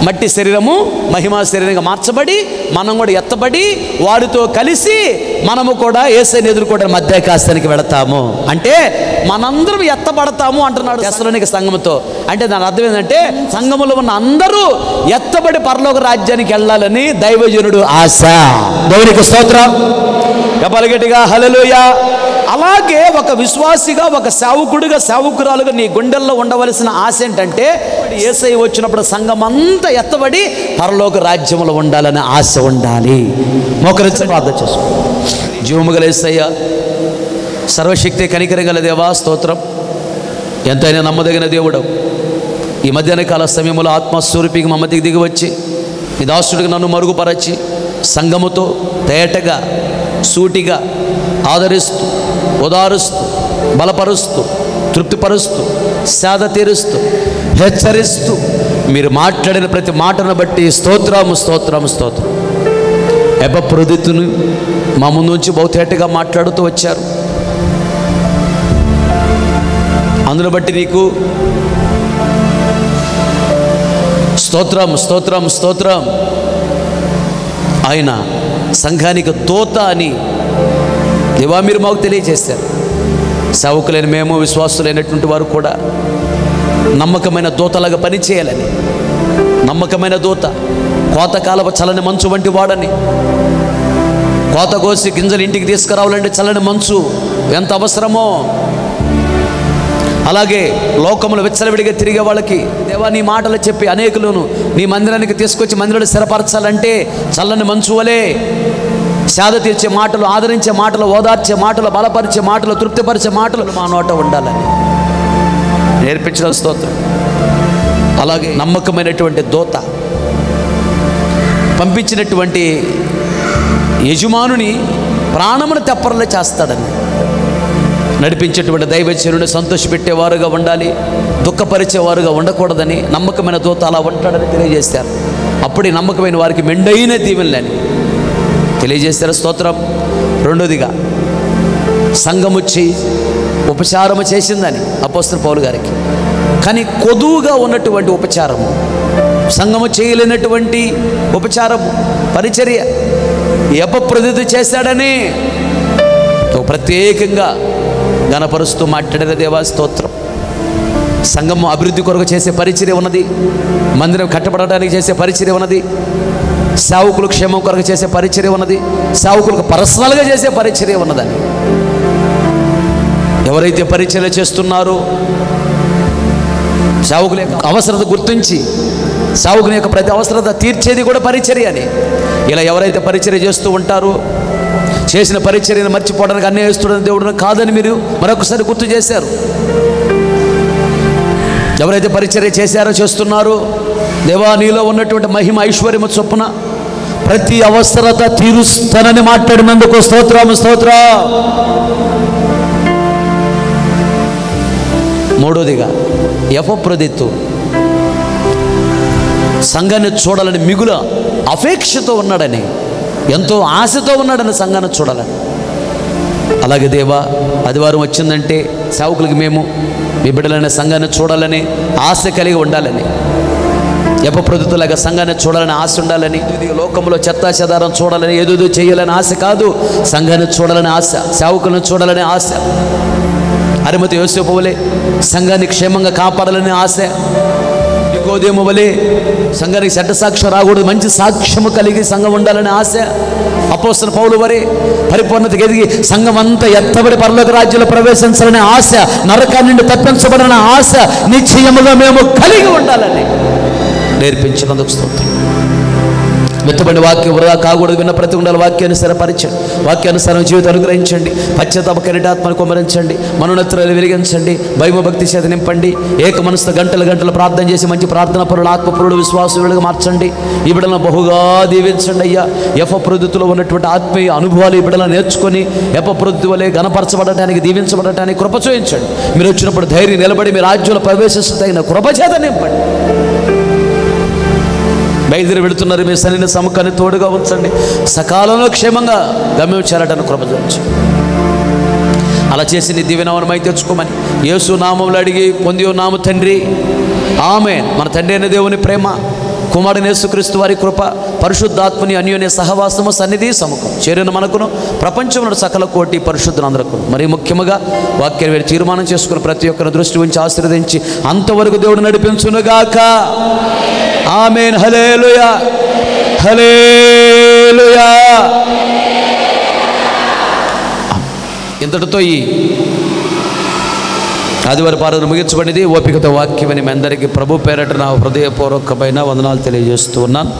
మట్టి శరీరము మహిమా శరీరంగా మార్చబడి మనం కూడా ఎత్తబడి వారితో కలిసి మనము కూడా ఏసైని ఎదుర్కోవడం మధ్యాకాశానికి వెళతాము. అంటే మనందరం ఎత్తబడతాము అంటున్నాడు దశలోనికి సంఘముతో. అంటే దాని అర్థం ఏంటంటే సంఘములో ఉన్న అందరూ ఎత్తబడి పరలోక రాజ్యానికి వెళ్ళాలని దైవజనుడు ఆశ. దేవునికి స్తోత్రం. చెప్పాలి గట్టిగా హల్లెలూయ. అలాగే ఒక విశ్వాసిగా ఒక సేవకుడిగా సేవకురాలుగా నీ గుండెల్లో ఉండవలసిన ఆశ ఏంటంటే ఏసై వచ్చినప్పుడు సంఘం అంతా ఎత్తబడి పరలోక రాజ్యంలో ఉండాలనే ఆశ ఉండాలి. మోకరించి ప్రార్థన చేసుకో జీవముగల ఏసయ్య సర్వశక్తి కనికరం గల దేవా స్తోత్రం. ఎంతైనా నమ్మదగిన దేవుడు. ఈ మధ్యాహ్న కాల సమయంలో ఆత్మస్వరూపికి మమ్మతికి దిగివచ్చి ఈ దాసుడికి నన్ను మరుగుపరచి సంగముతో తేటగా సూటిగా ఆదరిస్తూ ఉదారుస్తూ బలపరుస్తూ తృప్తిపరుస్తూ సేద తీరుస్తూ హెచ్చరిస్తూ మీరు మాట్లాడిన ప్రతి మాటను బట్టి స్తోత్రము స్తోత్రము స్తోత్రం. ఎపప్రదితును మా ముందు నుంచి బహుతేటగా మాట్లాడుతూ వచ్చారు. అందును బట్టి నీకు స్తోత్రం స్తోత్రం స్తోత్రం. ఆయన సంఘానికి తోత అని దేవా మీరు మాకు తెలియజేశారు. సేవకులైన మేము విశ్వాసులైనటువంటి వారు కూడా నమ్మకమైన దూతలాగా పనిచేయాలని నమ్మకమైన దూత కోతకాలపు చలని మంచు వంటి వాడని కోత కోసి గింజలు ఇంటికి తీసుకురావాలంటే చల్లని మంచు ఎంత అవసరమో అలాగే లోకములు విచ్చలవిడిగా తిరిగే వాళ్ళకి దేవా నీ మాటలు చెప్పి అనేకులను నీ మందిరానికి తీసుకొచ్చి మందిరాన్ని స్థిరపరచాలంటే చల్లని మంచు వలే సేద తీర్చే మాటలు ఆదరించే మాటలు ఓదార్చే మాటలు బలపరిచే మాటలు తృప్తిపరిచే మాటలు మా నోట ఉండాలని. నేర్పించిన స్తోత్రం. అలాగే నమ్మకమైనటువంటి దోత పంపించినటువంటి యజమానుని ప్రాణమును తెప్పరలే చేస్తాడని నడిపించేటువంటి దైవచనుని సంతోషపెట్టేవారుగా ఉండాలి దుఃఖపరిచేవారుగా ఉండకూడదని నమ్మకమైన దూత అలా ఉంటాడని తెలియజేశారు. అప్పుడే నమ్మకమైన వారికి మెండైన దీవెనలని తెలియజేశారు స్తోత్రం. రెండోదిగా సంఘముచ్చి ఉపచారము చేసిందని అపోస్తల పౌలు గారికి. కానీ కొదువుగా ఉన్నటువంటి ఉపచారము సంఘము చేయలేనటువంటి ఉపచారము పరిచర్య ఎపప్రదితి చేశాడని ప్రత్యేకంగా గణపరుస్తూ మాట్లాడిన దేవా స్తోత్రం. సంఘము అభివృద్ధి కొరకు చేసే పరిచర్య ఉన్నది మందిరం కట్టబడడానికి చేసే పరిచర్య ఉన్నది సేవకులు క్షేమం కొరకు చేసే పరిచర్య ఉన్నది. సేవకులకు పర్సనల్గా చేసే పరిచర్య ఉన్నదని ఎవరైతే పరిచర్య చేస్తున్నారో సేవకుల యొక్క అవసరత గుర్తించి సేవకుని యొక్క ప్రతి అవసరత తీర్చేది కూడా పరిచర్య అని. ఇలా ఎవరైతే పరిచర్య చేస్తూ ఉంటారో చేసిన పరిచర్యను మర్చిపోవడానికి అన్యాయస్తుడని దేవుడు కాదని మీరు మరొకసారి గుర్తు చేశారు. ఎవరైతే పరిచర్య చేశారో చేస్తున్నారో దేవా నీలో ఉన్నటువంటి మహిమ ఐశ్వర్యము చొప్పున ప్రతి అవసరత తీరుస్తానని మాట్లాడినందుకు స్తోత్రం స్తోత్ర. మూడోదిగా ఎపప్రదిత్తు సంఘాన్ని చూడాలని మిగుల అపేక్షతో ఉన్నాడని ఎంతో ఆశతో ఉన్నాడని సంఘాన్ని చూడాలని. అలాగే దేవా ఆదివారం వచ్చిందంటే సేవకులకి మేము మీ బిడ్డలైన సంఘాన్ని చూడాలని ఆశ కలిగి ఉండాలని. ఎపప్రదుతులాగా సంఘాన్ని చూడాలని ఆశ ఉండాలని లోకంలో చెత్తాచెదారం చూడాలని ఏదో చేయాలని ఆశ కాదు. సంఘాన్ని చూడాలని ఆశ సేవకులను చూడాలని ఆశ. అరిమతి యోసేపువలే సంఘాన్ని క్షేమంగా కాపాడాలని ఆశ. నికోదేము వలే సంఘానికి చెడ్డ సాక్ష్యం రాకూడదు మంచి సాక్ష్యము కలిగి సంఘం ఉండాలని ఆశ. అపోస్తున్న పౌలు వరే పరిపూర్ణతకి ఎదిగి సంఘం అంతా ఎత్తబడి పరలోక రాజ్యంలో ప్రవేశించాలనే ఆశ నరకాన్ని నుండి తప్పించబడిన ఆశ. నిశ్చయముగా మేము కలిగి ఉండాలని. నేర్పించినందుకు స్తోత్రం. మెత్తబడిన వాక్యం వృధా కాకూడదు విన్న ప్రతి ఉండాలి. వాక్యానుసరపరచండి వాక్యానుసారం జీవితం అనుగ్రహించండి. పశ్చాత్తాప కిరీటాత్మను కుమరించండి. మనోనత్రాలు వెలిగించండి. భక్తి చేత నింపండి. ఏక మనసుతో గంటలు గంటలు ప్రార్థన చేసి మంచి ప్రార్థన పరులు ఆత్మపురుడు విశ్వాసులుగా మార్చండి. ఈ బిడలను బహుగా దీవించండి అయ్యా. ఎఫ ప్రొద్దుతులో ఉన్నటువంటి ఆత్మీయ అనుభవాలు ఈ బిడలను నేర్చుకొని ఎప ప్రొద్దు వలె గణపరచబడటానికి దీవించబడటానికి కృప చూపించండి. మీరు వచ్చినప్పుడు ధైర్యం నిలబడి మీ రాజ్యంలో ప్రవేశిస్తూ కృప చేత నింపండి. బయలుదేరి వెళుతున్నారు మీ సరైన సముఖాన్ని తోడుగా ఉంచండి. సకాలంలో క్షేమంగా గమ్యం చేరటాన్ని కృప చూపించండి అలా చేసి నీ దివ్యనామనమై తెచ్చుకోమని యేసు నామంలో అడిగి పొంది నామ తండ్రి. ఆమె మన తండ్రి అయిన దేవుని ప్రేమ. కుమారుని యేసుక్రీస్తు వారి కృప పరిశుద్ధాత్మని అన్యోన్య సహవాసము సన్నిధి సముఖం. చేరిన మనకును ప్రపంచంలో సకల కోటి పరిశుద్ధులందరకు మరి ముఖ్యముగా వాక్యం వేడి తీర్మానం చేసుకుని ప్రతి ఒక్కరి దృష్టి ఉంచి ఆశీర్వదించి అంతవరకు దేవుడు నడిపించునుగాక. ఆమెన్. హలేలుయా హలేలుయా ఇంతటితో ఈ ఆదివారి పాలన ముగించబడింది. ఓపికతో వాక్యమని మీ అందరికీ ప్రభు పేరట నా హృదయపూర్వకమైన వందనాలు తెలియజేస్తూ ఉన్నాను.